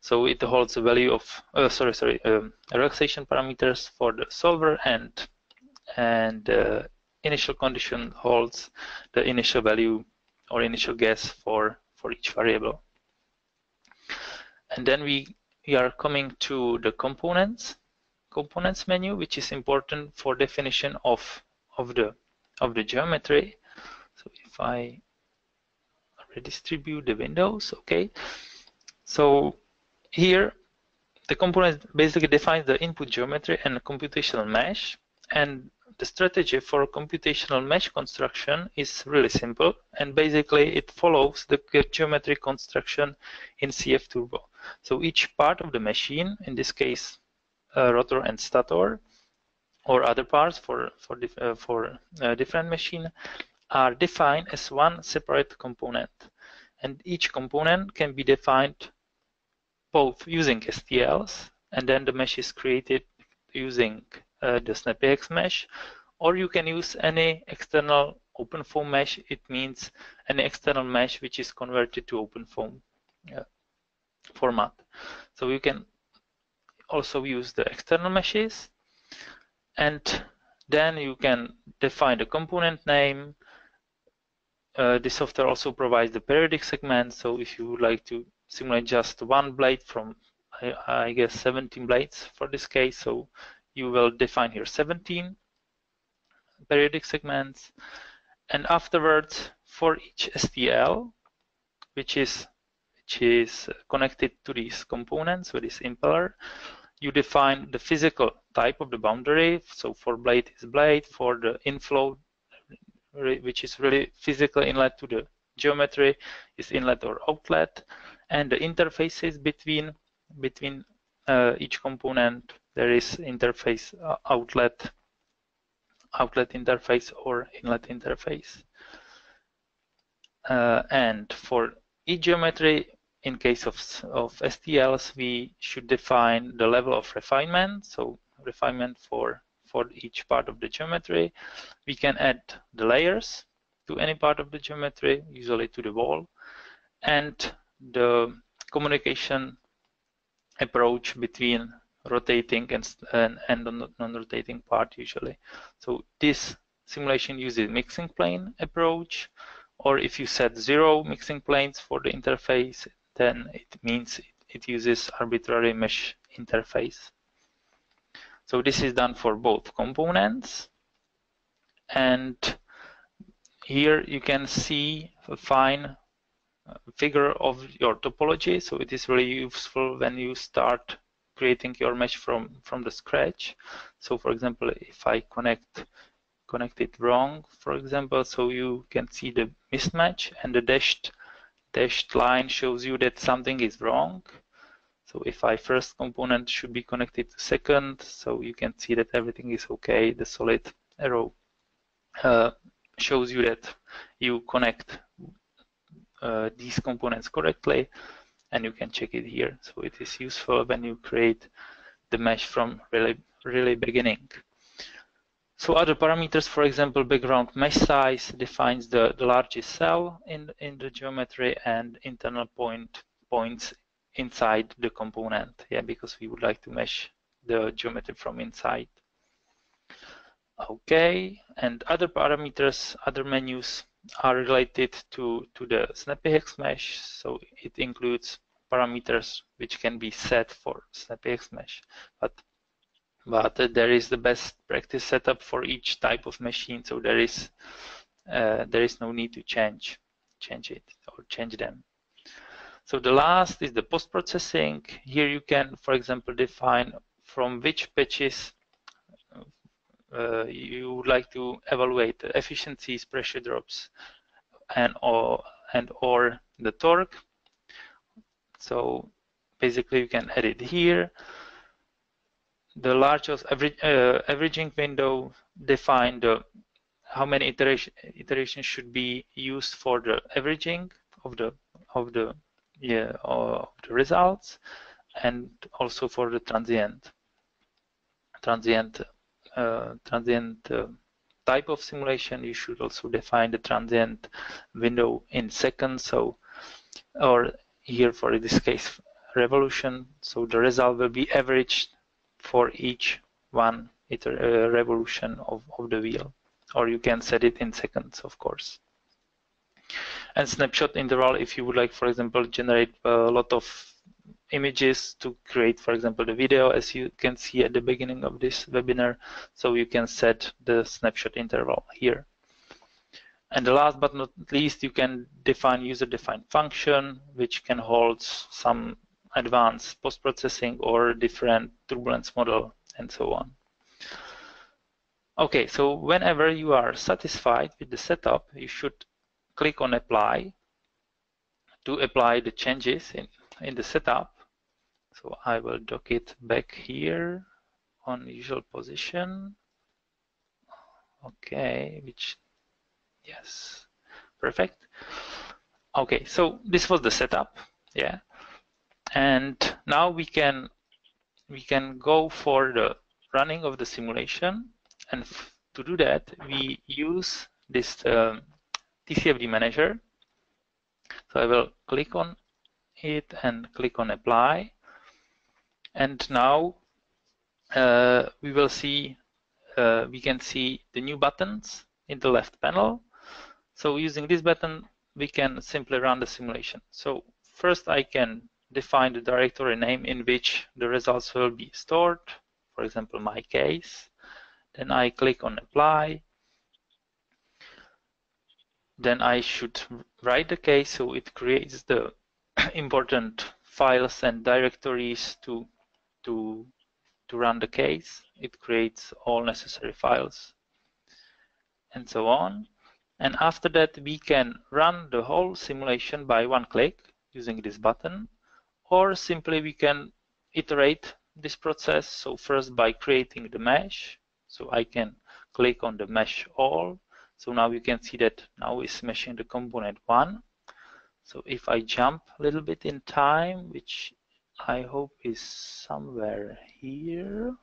So it holds the value of uh, sorry sorry um, relaxation parameters for the solver and and uh, initial condition holds the initial value or initial guess for for each variable. And then we we are coming to the components components menu which is important for definition of of the of the geometry. So if I redistribute the windows okay. So here the component basically defines the input geometry and computational mesh. And the strategy for computational mesh construction is really simple and basically it follows the geometric construction in CFturbo. So each part of the machine, in this case uh, rotor and stator, or other parts for for uh, for uh, different machine, are defined as one separate component, and each component can be defined both using STLs, and then the mesh is created using uh, the SnappyHex mesh, or you can use any external OpenFOAM mesh. It means any external mesh which is converted to OpenFOAM uh, format. So you can also use the external meshes, and then you can define the component name. Uh, the software also provides the periodic segment. So if you would like to simulate just one blade from, I, I guess, 17 blades for this case, so you will define here 17 periodic segments and afterwards for each STL which is which is connected to these components with this impeller you define the physical type of the boundary so for blade is blade for the inflow which is really physical inlet to the geometry is inlet or outlet and the interfaces between between uh, each component. There is interface uh, outlet outlet interface or inlet interface. Uh, and for each geometry, in case of, of STLs, we should define the level of refinement. So refinement for, for each part of the geometry. We can add the layers to any part of the geometry, usually to the wall. And the communication approach between rotating and, and, and non-rotating part usually. So this simulation uses mixing plane approach, or if you set zero mixing planes for the interface, then it means it, it uses arbitrary mesh interface. So this is done for both components. And here you can see a fine uh, figure of your topology. So it is really useful when you start creating your mesh from, from the scratch. So for example, if I connect connect it wrong, for example, so you can see the mismatch and the dashed dashed line shows you that something is wrong. So if I first component should be connected to second, so you can see that everything is okay. The solid arrow uh, shows you that you connect uh, these components correctly and you can check it here. So it is useful when you create the mesh from really, really beginning. So other parameters, for example, background mesh size defines the, the largest cell in, in the geometry and internal point points inside the component. Yeah, because we would like to mesh the geometry from inside. Okay, and other parameters, other menus are related to, to the SnappyHex mesh. So it includes parameters which can be set for SnappyHex mesh. But but there is the best practice setup for each type of machine. So there is uh, there is no need to change change it or change them. So the last is the post-processing. Here you can, for example, define from which patches uh, you would like to evaluate the efficiencies, pressure drops, and or and or the torque. So basically, you can edit here. The largest average, uh, averaging window define the how many iteration, iterations should be used for the averaging of the of the yeah of the results, and also for the transient transient transient uh, type of simulation, you should also define the transient window in seconds. So, or here for this case, revolution. So the result will be averaged for each one iter uh, revolution of, of the wheel. Or you can set it in seconds, of course. And snapshot interval, if you would like, for example, generate a lot of images to create, for example, the video, as you can see at the beginning of this webinar. So you can set the snapshot interval here. And the last but not least, you can define user-defined function, which can hold some advanced post-processing or different turbulence model and so on. Okay, so whenever you are satisfied with the setup, you should click on apply to apply the changes in, in the setup. So I will dock it back here on usual position. Okay, which, yes, perfect. Okay, so this was the setup, yeah. And now we can we can go for the running of the simulation. And to do that, we use this um, TCFD manager. So I will click on it and click on apply. And now uh, we will see, uh, we can see the new buttons in the left panel. So using this button, we can simply run the simulation. So first I can define the directory name in which the results will be stored. For example, my case. Then I click on apply. Then I should write the case so it creates the [COUGHS] important files and directories to to, to run the case. It creates all necessary files and so on. And after that, we can run the whole simulation by one click. using this button, or simply we can iterate this process. So first by creating the mesh, so I can click on the mesh all. So now you can see that now is meshing the component one. So if I jump a little bit in time, which I hope is somewhere here.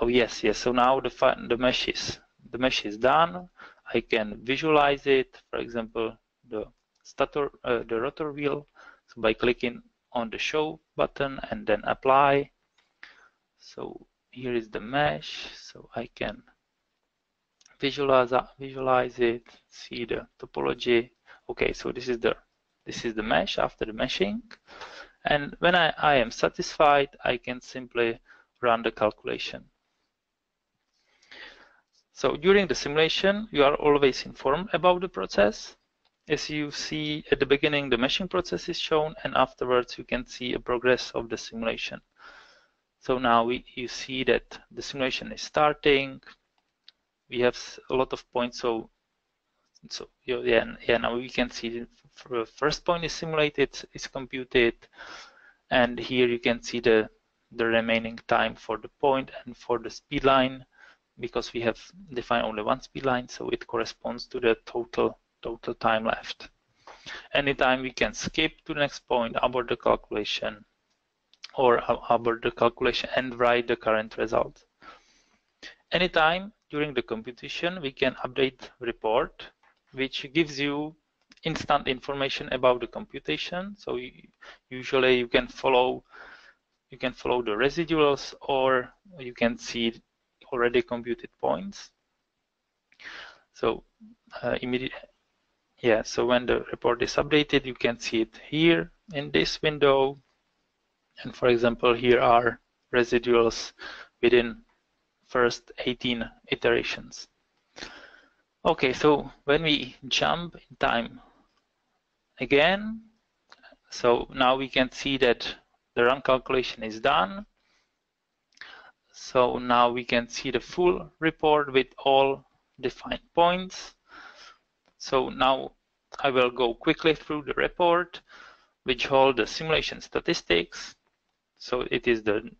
Oh yes, yes. So now the the mesh is the mesh is done. I can visualize it. For example, the stator, uh, the rotor wheel. So by clicking on the show button and then apply. So here is the mesh. So I can visualize visualize it, see the topology. Okay, so this is the this is the mesh after the meshing. And when I, I am satisfied, I can simply run the calculation. So during the simulation, you are always informed about the process. As you see at the beginning, the meshing process is shown, and afterwards you can see a progress of the simulation. So now we, you see that the simulation is starting. We have a lot of points, so so yeah, yeah. Now we can see first point is simulated, is computed, and here you can see the the remaining time for the point and for the speed line because we have defined only one speed line, so it corresponds to the total total time left. Anytime we can skip to the next point, abort the calculation, or abort the calculation and write the current result. Anytime during the computation, we can update report, which gives you instant information about the computation. So usually you can follow you can follow the residuals or you can see already computed points. So uh, yeah. So when the report is updated, you can see it here in this window. And for example, here are residuals within first 18 iterations. Okay, so when we jump in time again, so now we can see that the run calculation is done so now we can see the full report with all defined points. So now I will go quickly through the report, which hold the simulation statistics. So it is the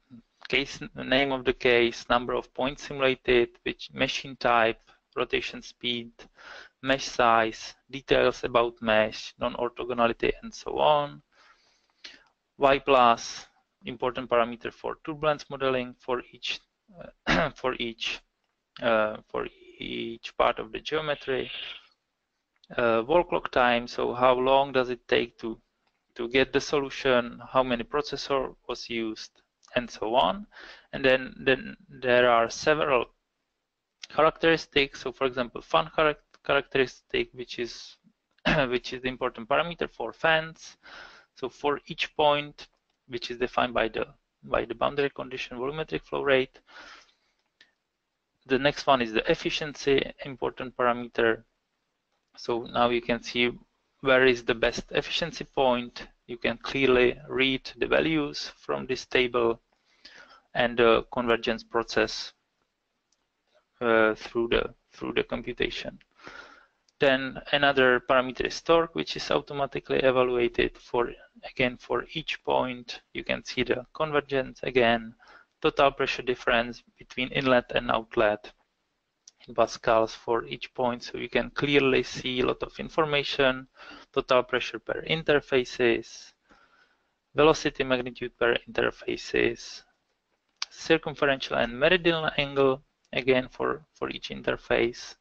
case name of the case, number of points simulated, which machine type, rotation speed, mesh size, details about mesh, non-orthogonality, and so on. Y plus, important parameter for turbulence modeling for each uh, [CLEARS THROAT] for each uh, for each part of the geometry. Uh, wall clock time, so how long does it take to to get the solution, how many processor was used, and so on. And then then there are several characteristics. So for example, fun fan characteristic, which is [CLEARS THROAT] which is the important parameter for fans. So for each point, which is defined by the by the boundary condition volumetric flow rate. The next one is the efficiency, important parameter. So now you can see where is the best efficiency point. You can clearly read the values from this table and the convergence process uh, through the through the computation. Then another parameter is torque, which is automatically evaluated for, again, for each point. You can see the convergence again, total pressure difference between inlet and outlet in pascals for each point. So you can clearly see a lot of information, total pressure per interfaces, velocity magnitude per interfaces, circumferential and meridional angle, again for, for each interface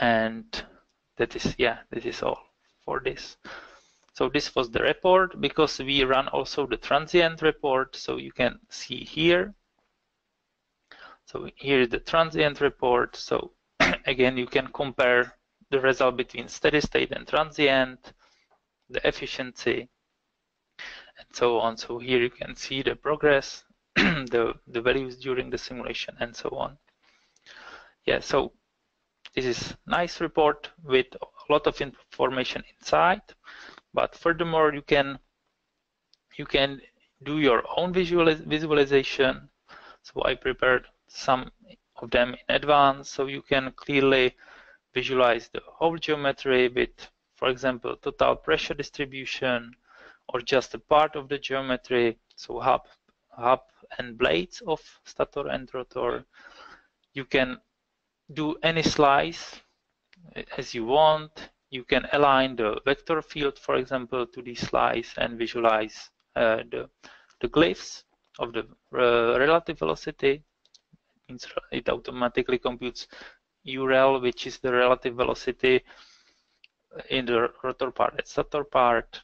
and that is yeah this is all for this. So this was the report because we run also the transient report so you can see here. So here is the transient report. So [CLEARS THROAT] again you can compare the result between steady state and transient the efficiency and so on. So here you can see the progress [CLEARS THROAT] the the values during the simulation and so on. Yeah so this is nice report with a lot of information inside, but furthermore, you can you can do your own visualiz visualization. So I prepared some of them in advance, so you can clearly visualize the whole geometry with for example, total pressure distribution or just a part of the geometry, so hub, hub and blades of stator and rotor. You can do any slice as you want. You can align the vector field, for example, to the slice and visualize uh, the, the glyphs of the uh, relative velocity. It automatically computes UREL, which is the relative velocity in the rotor part and stator part.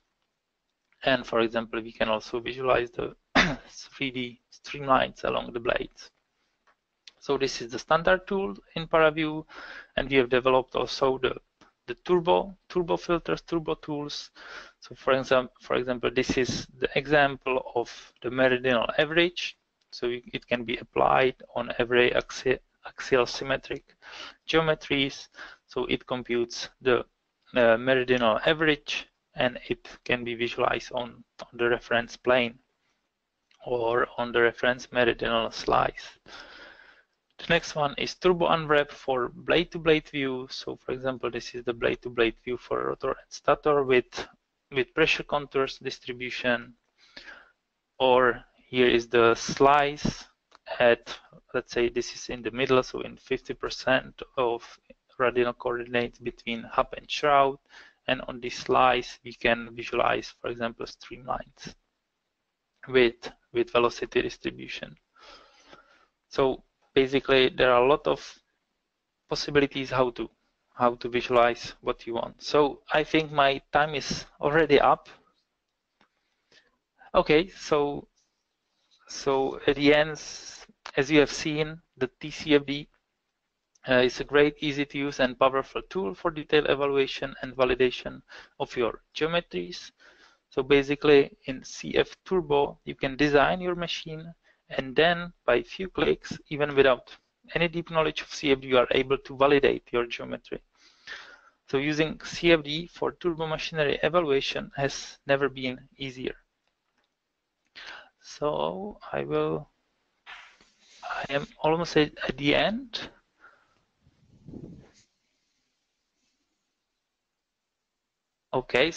And for example, we can also visualize the [COUGHS] 3D streamlines along the blades. So this is the standard tool in ParaView, and we have developed also the the turbo turbo filters, turbo tools. So for example, for example, this is the example of the meridional average. So it can be applied on every axi axial symmetric geometries. So it computes the uh, meridional average and it can be visualized on, on the reference plane or on the reference meridional slice. The next one is turbo unwrap for blade-to-blade -blade view. So for example, this is the blade-to-blade -blade view for rotor and stator with, with pressure contours distribution. Or here is the slice at, let's say this is in the middle, so in 50% of radial coordinates between hub and shroud. And on this slice, we can visualize, for example, streamlines with, with velocity distribution. So basically, there are a lot of possibilities how to how to visualize what you want. So I think my time is already up. Okay, so so at the end, as you have seen, the TCFD uh, is a great, easy to use and powerful tool for detailed evaluation and validation of your geometries. So basically in CFturbo, you can design your machine and then by a few clicks, even without any deep knowledge of CFD, you are able to validate your geometry. So using CFD for turbo machinery evaluation has never been easier. So I will, I am almost at, at the end. Okay,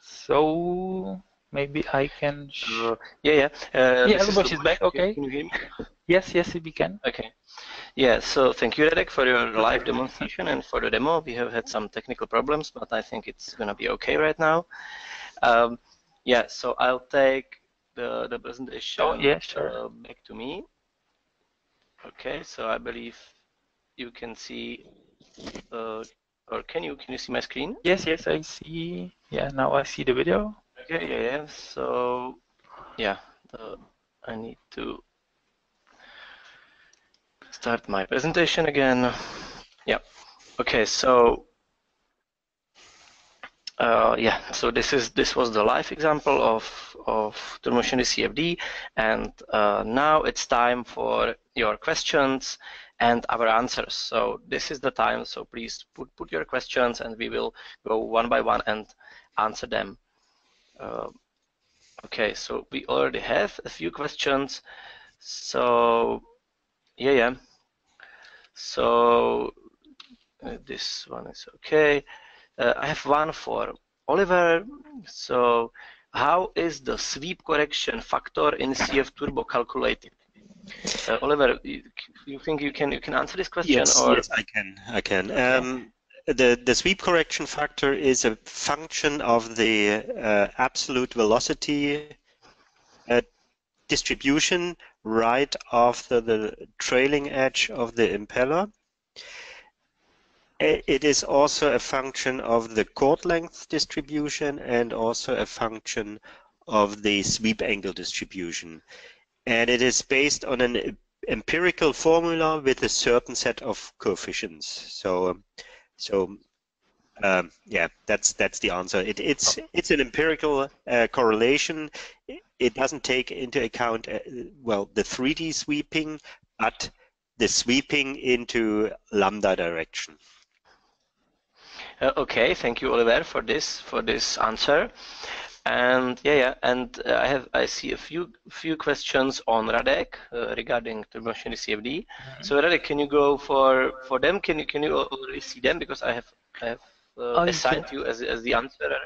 so maybe I can. Uh, yeah, yeah. Uh, yeah, everybody is back. Okay. Can you hear me? Yes, yes, we can. Okay. Yeah, so thank you, Radek, for your live demonstration and for the demo. We have had some technical problems, but I think it's going to be okay right now. Um, yeah, so I'll take the, the presentation oh, yeah, sure. uh, back to me. Okay, so I believe you can see, uh, or can you can you see my screen? Yes, yes, I see. Yeah, now I see the video. Okay, yeah, yeah. So, yeah, the, I need to start my presentation again. Yeah. Okay, so uh, yeah, so this is this was the live example of of Turbomachinery CFD, and uh, now it's time for your questions and our answers. So this is the time. So please put put your questions, and we will go one by one and answer them. Uh, okay, so we already have a few questions. So yeah, yeah. So uh, this one is okay. Uh, I have one for Oliver. So how is the sweep correction factor in CFturbo calculated? Uh, Oliver, you, you, think you can you can answer this question? Yes, or? yes, I can. I can. Okay. Um, the the sweep correction factor is a function of the uh, absolute velocity uh, distribution right after the trailing edge of the impeller. It is also a function of the chord length distribution and also a function of the sweep angle distribution. And it is based on an empirical formula with a certain set of coefficients. So, so um, yeah, that's that's the answer. It, it's it's an empirical uh, correlation. It doesn't take into account uh, well the 3D sweeping, but the sweeping into lambda direction. Uh, okay, thank you, Oliver, for this for this answer. And yeah, yeah, and uh, I have I see a few few questions on Radek uh, regarding Turbomachinery CFD. Mm -hmm. So Radek, can you go for for them? Can you can you already see them because I have I have uh, I assigned you as as the answerer.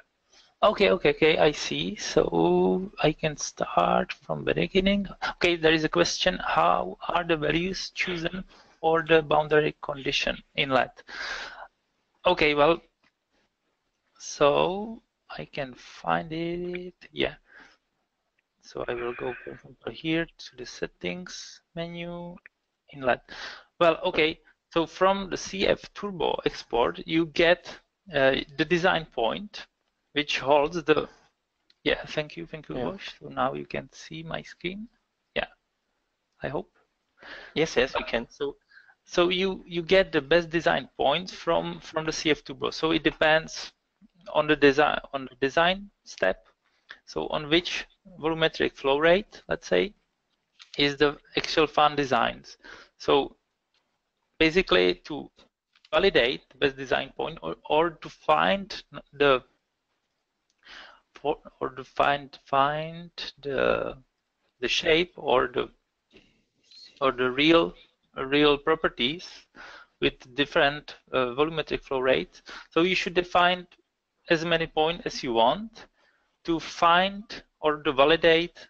Okay, okay, okay, I see. So I can start from the beginning. Okay, there is a question, how are the values chosen for the boundary condition inlet? Okay, well, so I can find it, yeah. So I will go, for example, here to the settings menu, inlet. Well, okay, so from the CFturbo export, you get uh, the design point, which holds the, yeah, thank you, thank you, Yeah. Bosch. So now you can see my screen. Yeah, I hope. Yes, yes, we can. So, so you you get the best design points from from the CFturbo. So it depends on the design on the design step. So on which volumetric flow rate, let's say, is the actual fan designs. So basically to validate the best design point or, or to find the or to find find the the shape or the or the real real properties with different uh, volumetric flow rates. So you should define as many points as you want to find or to validate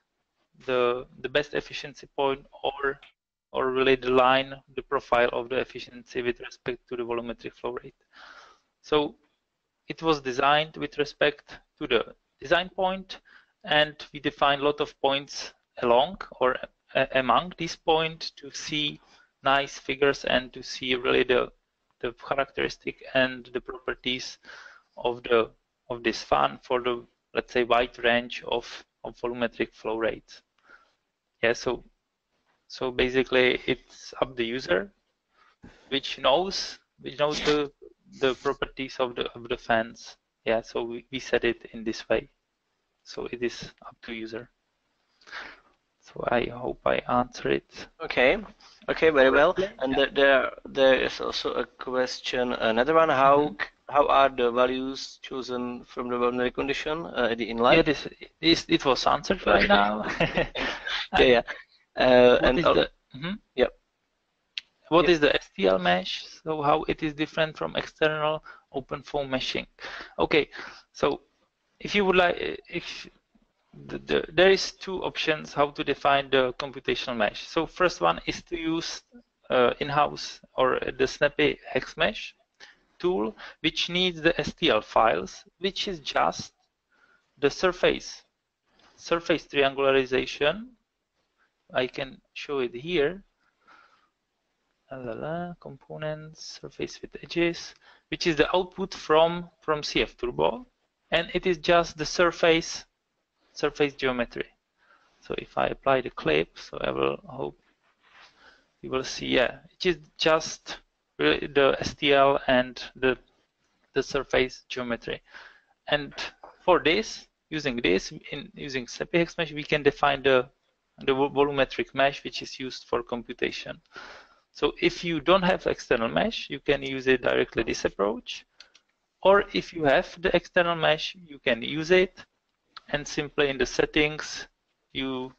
the the best efficiency point or or really the line, the profile of the efficiency with respect to the volumetric flow rate. So it was designed with respect to the design point and we define a lot of points along or among these points to see nice figures and to see really the the characteristic and the properties of the of this fan for the let's say wide range of, of volumetric flow rates. Yeah, so so basically it's up the user which knows which knows the the properties of the of the fans. Yeah, so we, we set it in this way. So it is up to user. So I hope I answer it. Okay, okay, very well. And there there, there is also a question, another one. How mm-hmm. c- how are the values chosen from the boundary condition uh, the Yeah, this, this it was answered right now. [LAUGHS] Yeah, yeah. Uh, and the mhm. Yep. What Yep. is the STL mesh? So how it is different from external OpenFOAM meshing? Okay, so if you would like, if the, the, there is two options how to define the computational mesh. So first one is to use uh, in-house or the SnappyHex mesh tool, which needs the STL files, which is just the surface surface triangularization. I can show it here. La, components, surface with edges, which is the output from from CFturbo, and it is just the surface surface geometry. So if I apply the clip, so I will hope you will see, yeah, it is just the STL and the the surface geometry. And for this, using this, in using snappy mesh, we can define the the volumetric mesh which is used for computation. So if you don't have external mesh, you can use it directly this approach. Or if you have the external mesh, you can use it and simply in the settings, you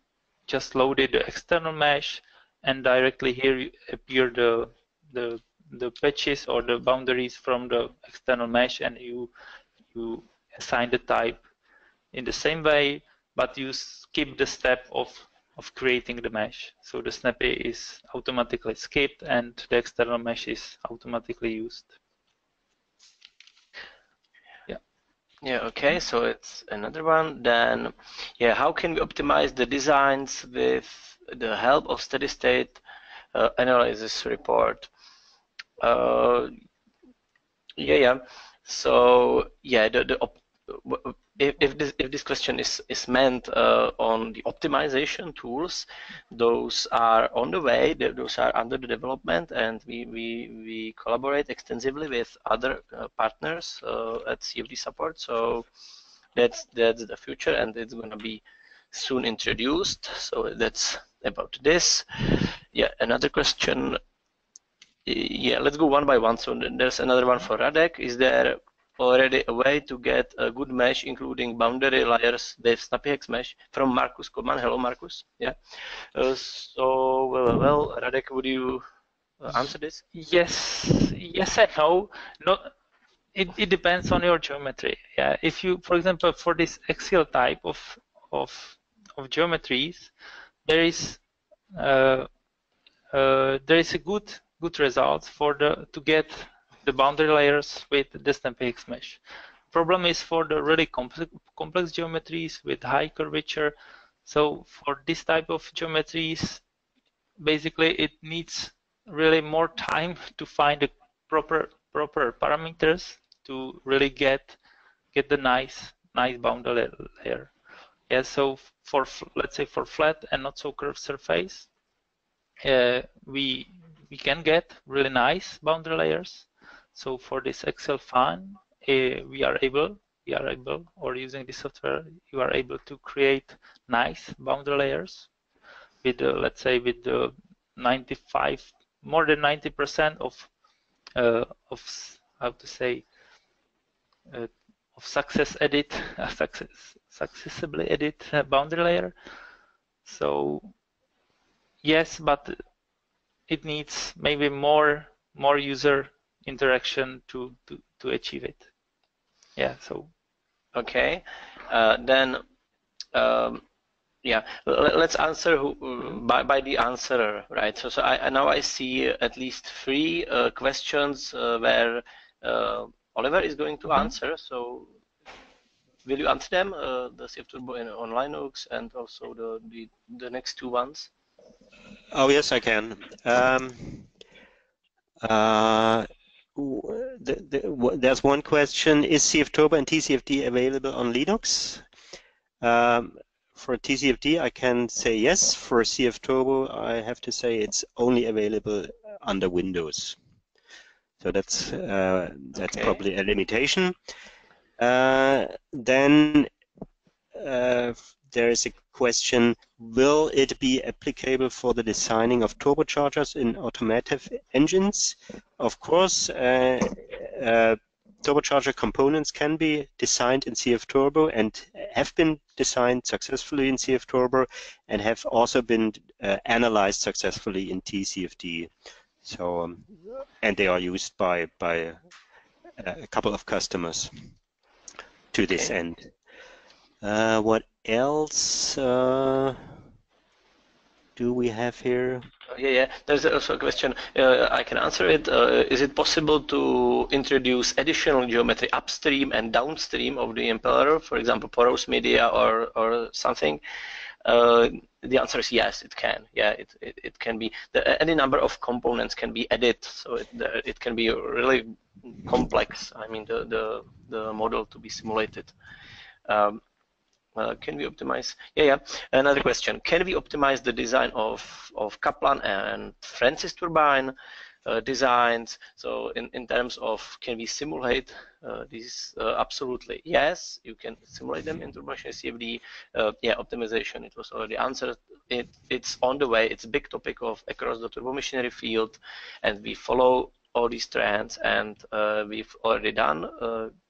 just loaded the external mesh and directly here appear the, the, the patches or the boundaries from the external mesh and you, you assign the type in the same way, but you skip the step of of creating the mesh. So the snappy is automatically skipped and the external mesh is automatically used. Yeah, Yeah okay, so it's another one. Then, yeah, how can we optimize the designs with the help of steady state uh, analysis report? Uh, yeah, yeah. So, yeah, the, the if, if this if this question is is meant uh, on the optimization tools, those are on the way. th- Those are under the development, and we we we collaborate extensively with other uh, partners uh, at CFD support. So that's that's the future, and it's going to be soon introduced. So that's about this. Yeah, another question. Yeah, let's go one by one. So there's another one for Radek. Is there already a way to get a good mesh, including boundary layers with SnappyHex mesh from Marcus Koman. Hello, Marcus. Yeah. Uh, so, well, well, Radek, would you uh, answer this? Yes, yes and no. Not it, it depends on your geometry. Yeah, if you, for example, for this axial type of of of geometries, there is uh, uh, there is a good good results for the to get the boundary layers with the SnappyHex mesh. Problem is for the really complex complex geometries with high curvature. So for this type of geometries, basically it needs really more time [LAUGHS] to find the proper proper parameters to really get get the nice nice boundary layer. Yeah, so for let's say for flat and not so curved surface, uh, we we can get really nice boundary layers. So for this axial fan, uh, we are able we are able or using this software you are able to create nice boundary layers with uh, let's say with the 95 more than 90 percent of uh, of how to say uh, of success edit [LAUGHS] success successibly edit boundary layer so yes but it needs maybe more more user interaction to to, to achieve it. Yeah so. Okay uh, then um, yeah let's answer who, by, by the answerer right? So, so I, now I see at least three uh, questions uh, where uh, Oliver is going to mm -hmm. answer. So will you answer them uh, the CFturbo in, on Linux and also the, the the next two ones oh yes I can um, uh, the, the, there's one question is CFturbo and TCFD available on Linux um, for TCFD, I can say yes. For CFturbo, I have to say it's only available under Windows. So that's uh, that's okay. probably a limitation. Uh, then uh, there is a question, will it be applicable for the designing of turbochargers in automotive engines? Of course, uh, uh, turbocharger components can be designed in CFturbo and have been designed successfully in CFturbo and have also been uh, analyzed successfully in TCFD. So, um, and they are used by by a couple of customers to this okay. end. Uh, what else? Uh, do we have here? Yeah, yeah. There's also a question. Uh, I can answer it. Uh, is it possible to introduce additional geometry upstream and downstream of the impeller, for example, porous media or or something? Uh, the answer is yes, it can. Yeah, it it, it can be. The, any number of components can be added, so it it can be really complex. I mean, the the the model to be simulated. Um, uh, can we optimize? Yeah, yeah. Another question. Can we optimize the design of, of Kaplan and Francis turbine uh, designs? So in, in terms of can we simulate uh, these? Uh, absolutely. Yes, you can simulate them in TurboMachine CFD. Uh, yeah, optimization, it was already answered. It, it's on the way. It's a big topic of across the turbo machinery field and we follow all these trends and uh, we've already done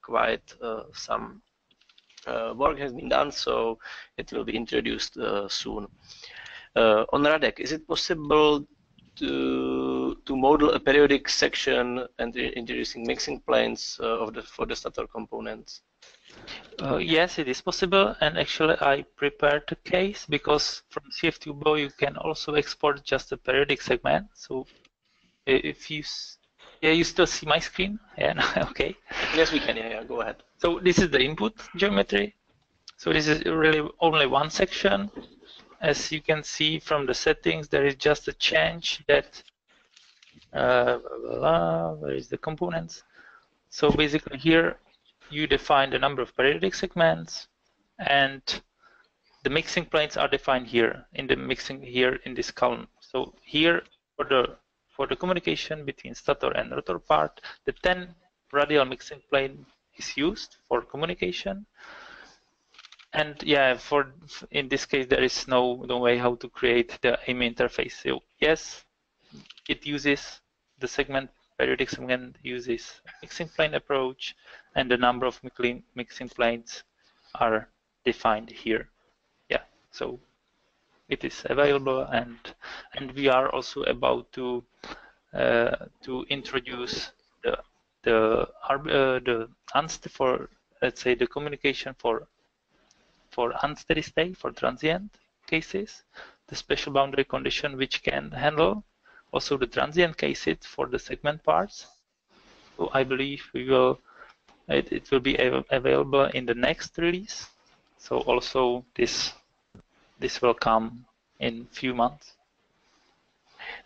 quite some work has been done, so it will be introduced uh, soon. Uh, on Radek, is it possible to to model a periodic section and introducing mixing planes of the for the stator components? Uh, yes, it is possible, and actually I prepared a case because from CFturbo you can also export just a periodic segment. So if you yeah, you still see my screen? Yeah, [LAUGHS] okay. Yes, we can. Yeah, yeah, go ahead. So this is the input geometry. So this is really only one section. As you can see from the settings, there is just a change that, uh, blah, blah, blah, where is the components? So basically here, you define the number of periodic segments and the mixing planes are defined here in the mixing here in this column. So here for the for the communication between stator and rotor part, the 10 radial mixing plane is used for communication. And yeah, for in this case, there is no, no way how to create the AMI interface. So yes, it uses the segment, periodic segment uses mixing plane approach, and the number of mixing planes are defined here. Yeah, so it is available and and we are also about to uh, to introduce the the uh, the for let's say the communication for for unsteady state for transient cases, the special boundary condition which can handle also the transient cases for the segment parts. So I believe we will it, it will be available in the next release. So also this this will come in few months.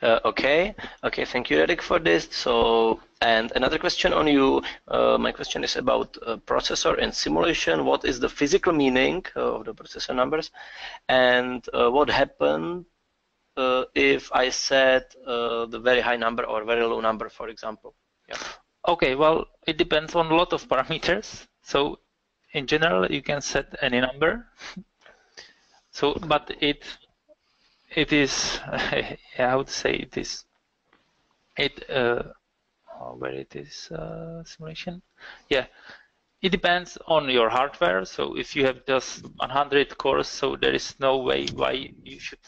Uh, okay, okay, thank you, Eric, for this. So, and another question on you. Uh, my question is about uh, processor and simulation. What is the physical meaning of the processor numbers, and uh, what happened uh, if I set uh, the very high number or very low number, for example? Yeah. Okay, well, it depends on a lot of parameters. So, in general, you can set any number. [LAUGHS] so, but it it is [LAUGHS] I would say it is it uh, oh, where it is uh, simulation? Yeah. It depends on your hardware. So if you have just 100 cores so there is no way why you should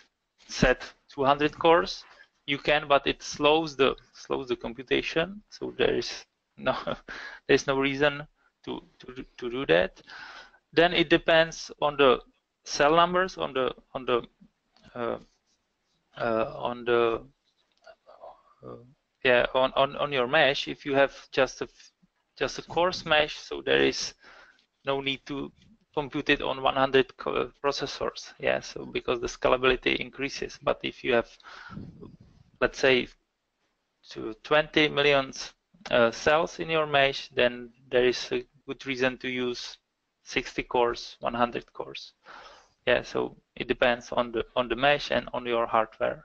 set 200 cores. You can but it slows the slows the computation. So there is no [LAUGHS] there is no reason to, to to do that. Then it depends on the cell numbers on the on the uh, uh, on the uh, yeah on, on on your mesh if you have just a just a coarse mesh so there is no need to compute it on 100 processors. Yeah so because the scalability increases but if you have let's say to 20 million uh, cells in your mesh then there is a good reason to use 60 cores 100 cores yeah so it depends on the on the mesh and on your hardware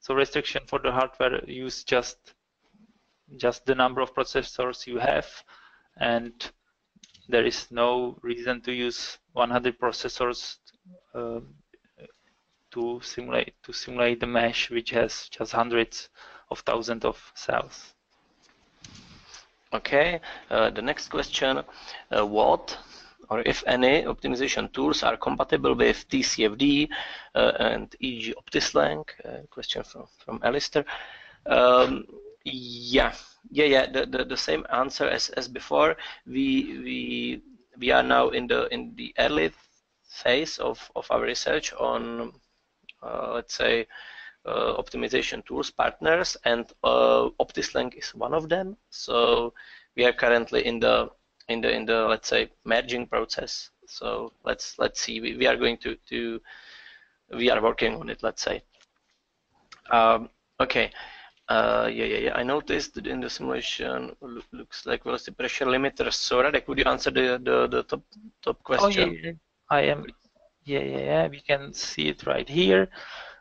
so restriction for the hardware use just just the number of processors you have and there is no reason to use 100 processors uh, to simulate to simulate the mesh which has just hundreds of thousands of cells. Okay, uh, the next question, uh, what or if any optimization tools are compatible with TCFD uh, and e.g. OptiSlang. Uh, question from from Alistair. Um, yeah, yeah, yeah. The, the, the same answer as, as before. We we we are now in the in the early phase of, of our research on uh, let's say uh, optimization tools partners, and uh, OptiSlang is one of them. So we are currently in the in the in the let's say merging process. So let's let's see. We, we are going to to we are working on it. Let's say. Um, okay. Uh, yeah, yeah, yeah. I noticed that in the simulation look, looks like velocity pressure limiter. So Radek, could you answer the the, the top top question? Oh, yeah, yeah. I am. Yeah, yeah, yeah. We can see it right here.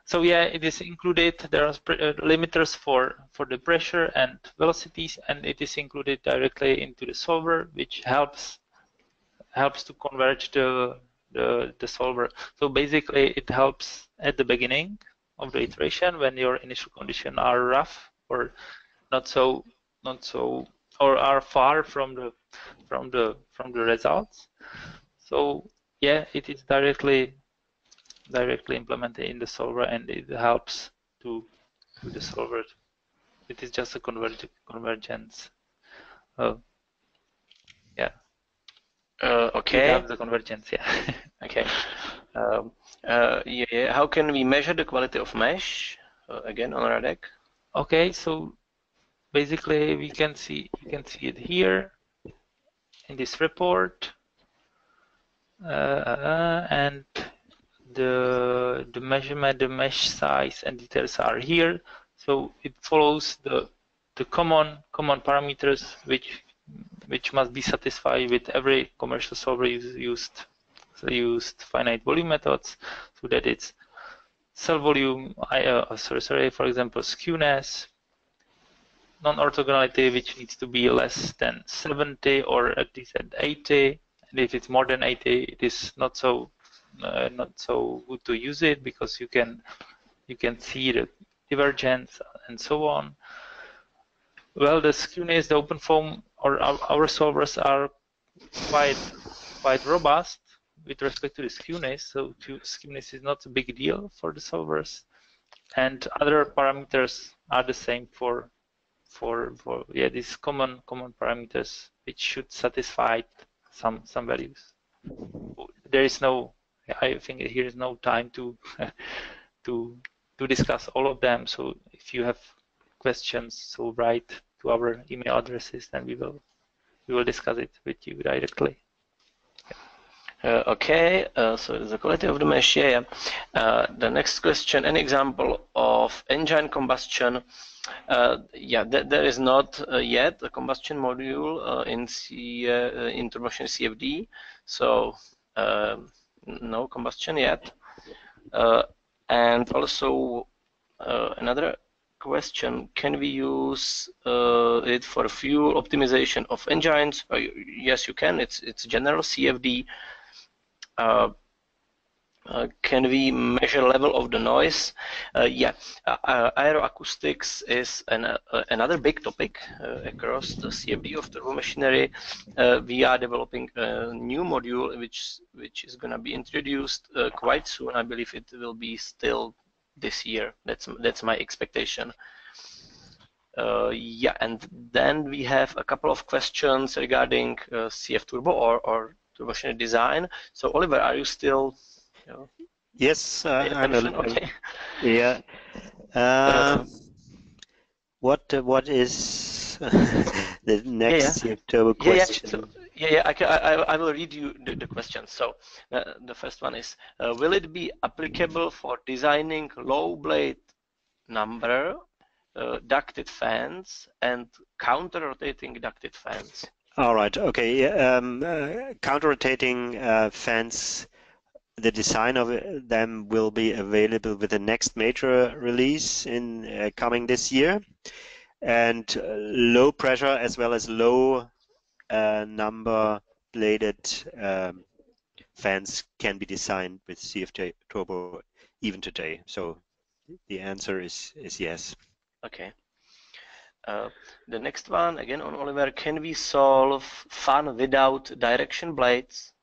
So yeah, it is included. There are uh, limiters for for the pressure and velocities, and it is included directly into the solver, which helps helps to converge the the, the solver. So basically, it helps at the beginning of the iteration when your initial conditions are rough or not so not so or are far from the from the from the results. So yeah, it is directly directly implemented in the solver and it helps to, to the solver. It is just a converg convergence. Uh, yeah. Uh, okay. have the convergence, yeah. [LAUGHS] okay. Um, uh, yeah, how can we measure the quality of mesh? Uh, again on Radek. Okay, so basically we can see you can see it here in this report, uh, uh, and the the measurement, the mesh size and details are here. So it follows the the common common parameters which which must be satisfied with every commercial solver used so used finite volume methods so that it's cell volume, uh, sorry, sorry, for example, skewness, non-orthogonality, which needs to be less than 70 or at least at 80. And if it's more than 80, it is not so uh, not so good to use it because you can you can see the divergence and so on. Well, the skewness, the OpenFOAM, or our, our solvers are quite quite robust with respect to the skewness. So to, skewness is not a big deal for the solvers, and other parameters are the same for for for yeah these common common parameters which should satisfy some some values. There is no [LAUGHS] I think here is no time to [LAUGHS] to to discuss all of them. So if you have questions, so write to our email addresses, then we will we will discuss it with you directly. Uh, okay, uh, so the quality of the mesh, yeah. Uh, the next question, an example of engine combustion. Uh, yeah, th there is not uh, yet a combustion module uh, in C, in TurboMachine CFD, so um, no combustion yet. Uh, and also uh, another question, can we use uh, it for fuel optimization of engines? yes, you can. It's it's general CFD uh, uh, can we measure level of the noise? Uh, yeah, uh, aeroacoustics is an, uh, another big topic uh, across the CFD of turbo machinery. we are developing a new module which which is going to be introduced quite soon. I believe it will be still this year. That's that's my expectation. yeah, and then we have a couple of questions regarding CFturbo or, or to design. So Oliver, are you still? Yes, uh, I'm a, okay. Yeah. Uh, what uh, what is [LAUGHS] the next yeah, yeah. turbo question? Yeah, yeah. So, yeah, yeah I, can, I, I will read you the, the questions. So uh, the first one is, uh, will it be applicable for designing low blade number uh, ducted fans and counter-rotating ducted fans? All right. Okay. Um, uh, counter-rotating uh, fans, the design of them will be available with the next major release in uh, coming this year, and uh, low pressure as well as low uh, number bladed um, fans can be designed with CFJ Turbo even today. So the answer is is yes. Okay. Uh, the next one, again on Oliver, can we solve fan without direction blades?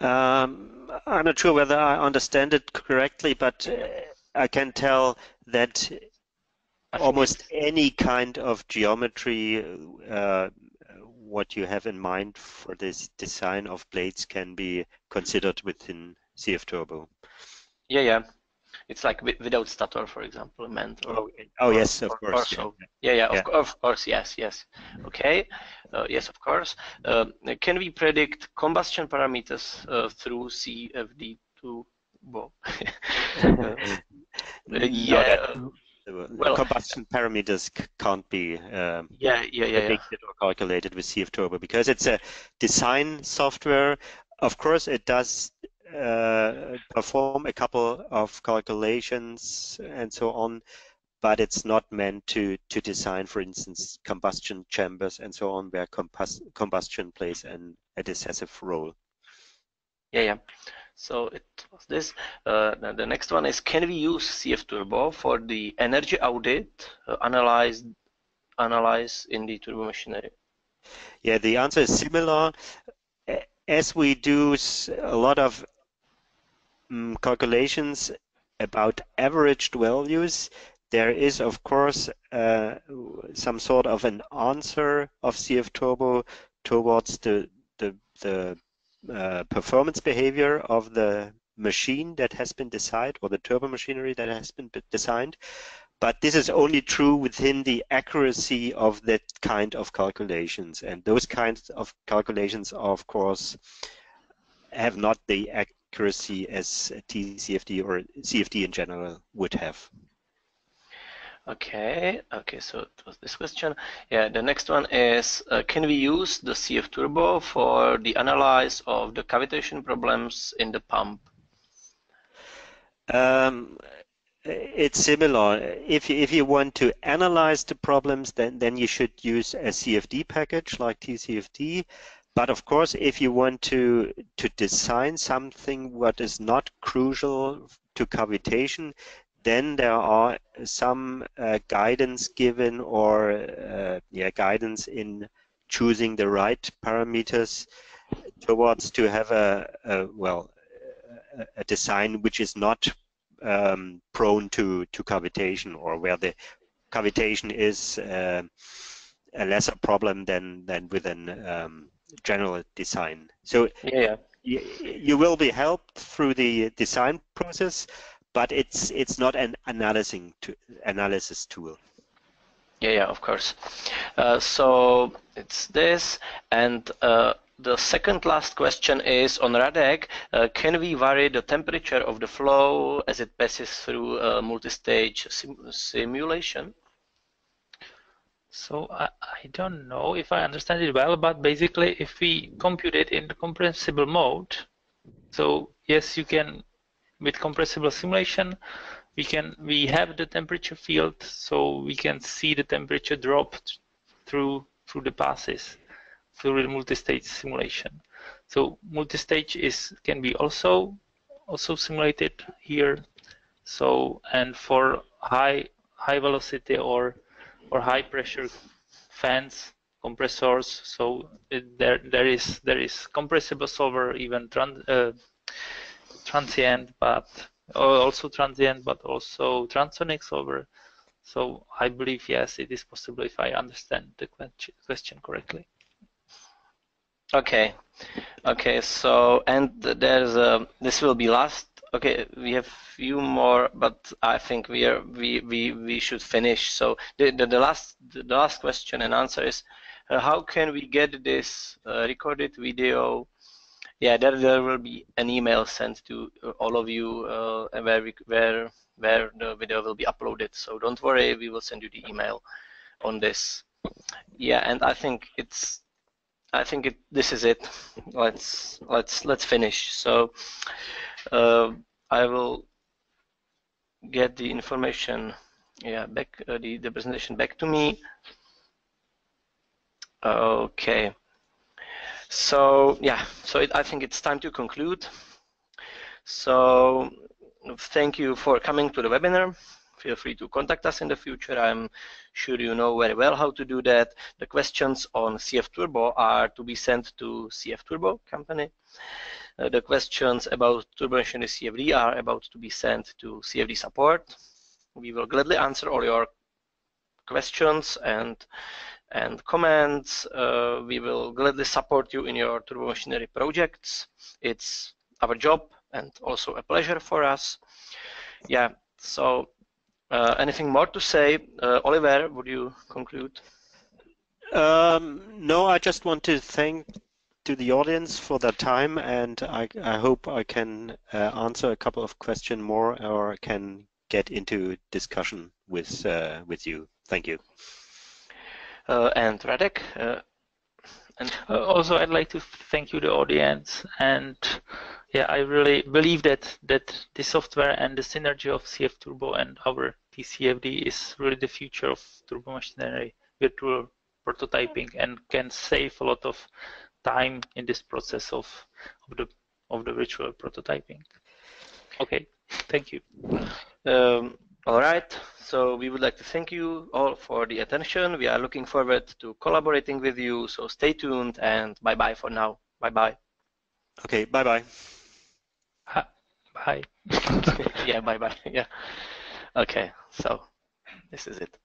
Um, I'm not sure whether I understand it correctly, but uh, I can tell that almost any kind of geometry, uh, what you have in mind for this design of blades can be considered within CFturbo. Yeah, yeah it's like without stator, for example, meant. Or, oh, oh or, yes, of course. So. Yeah, yeah, yeah. Of, of, course, yes, yes. Okay, uh, yes, of course. Uh, can we predict combustion parameters uh, through CFD2? Well, [LAUGHS] [LAUGHS] yeah. well, combustion parameters can't be um, yeah, yeah, yeah, predicted yeah. or calculated with CFturbo because it's a design software. Of course, it does uh, perform a couple of calculations and so on, but it's not meant to, to design, for instance, combustion chambers and so on, where combustion plays an, a decisive role. Yeah, yeah. So it was this. Uh, the next one is, can we use CFturbo for the energy audit uh, analyze, analyze in the turbo machinery? Yeah, the answer is similar. As we do a lot of um, calculations about averaged values, there is of course uh, some sort of an answer of CFturbo towards the the, the uh, performance behavior of the machine that has been designed or the turbo machinery that has been designed. But this is only true within the accuracy of that kind of calculations. And those kinds of calculations, of course, have not the accuracy as TCFD or CFD in general would have. Okay, okay, so it was this question. Yeah, the next one is, uh, can we use the CFturbo for the analysis of the cavitation problems in the pump? Um, it's similar. If you, if you want to analyze the problems, then, then you should use a CFD package like TCFD. But of course, if you want to, to design something what is not crucial to cavitation, then there are some uh, guidance given or uh, yeah, guidance in choosing the right parameters towards to have a, a well a design which is not um, prone to to cavitation or where the cavitation is uh, a lesser problem than than with an um, general design. So yeah, you, you will be helped through the design process, but it's it's not an analyzing to, analysis tool. Yeah, yeah, of course. Uh, so it's this, and uh, the second last question is on Radek. Uh, can we vary the temperature of the flow as it passes through a multi-stage sim simulation? So I, I don't know if I understand it well, but basically if we compute it in the compressible mode, so yes, you can, with compressible simulation, we can we have the temperature field, so we can see the temperature drop through through the passes through the multi-stage simulation. So multi-stage is can be also also simulated here. So and for high high velocity or or high pressure fans compressors so it, there there is there is compressible solver even trans, uh, transient but also transient but also transonic solver. So I believe yes it is possible if I understand the question correctly. Okay. Okay so and there's a this will be last. Okay we have few more but i think we are we we, we should finish. So the, the, the last the last question and answer is uh, how can we get this uh, recorded video yeah there, there will be an email sent to uh, all of you uh, where we, where where the video will be uploaded so don't worry we will send you the email on this yeah and i think it's I think it, this is it. Let's let's let's finish. So uh, I will get the information, yeah, back uh, the the presentation back to me. Okay. So yeah, so it, I think it's time to conclude. So thank you for coming to the webinar feel free to contact us in the future. I'm sure you know very well how to do that. The questions on CFturbo are to be sent to CFturbo company. Uh, the questions about Turbo Machinery CFD are about to be sent to CFD support. We will gladly answer all your questions and and comments. Uh, we will gladly support you in your turbo machinery projects. It's our job and also a pleasure for us. Yeah, so uh, anything more to say? Uh, Oliver, would you conclude? Um, no, I just want to thank to the audience for their time, and I, I hope I can uh, answer a couple of questions more or can get into discussion with uh, with you. Thank you. Uh, and Radek, uh, and also I'd like to thank you, the audience, and yeah, I really believe that that the software and the synergy of CFturbo and our TCFD is really the future of turbo machinery virtual prototyping and can save a lot of time in this process of, of the of the virtual prototyping. Okay, thank you. Um, all right, so we would like to thank you all for the attention. We are looking forward to collaborating with you, so stay tuned and bye-bye for now. Bye-bye. Okay, bye-bye. Bye. [LAUGHS] yeah, bye-bye. [LAUGHS] Yeah. Okay, so this is it.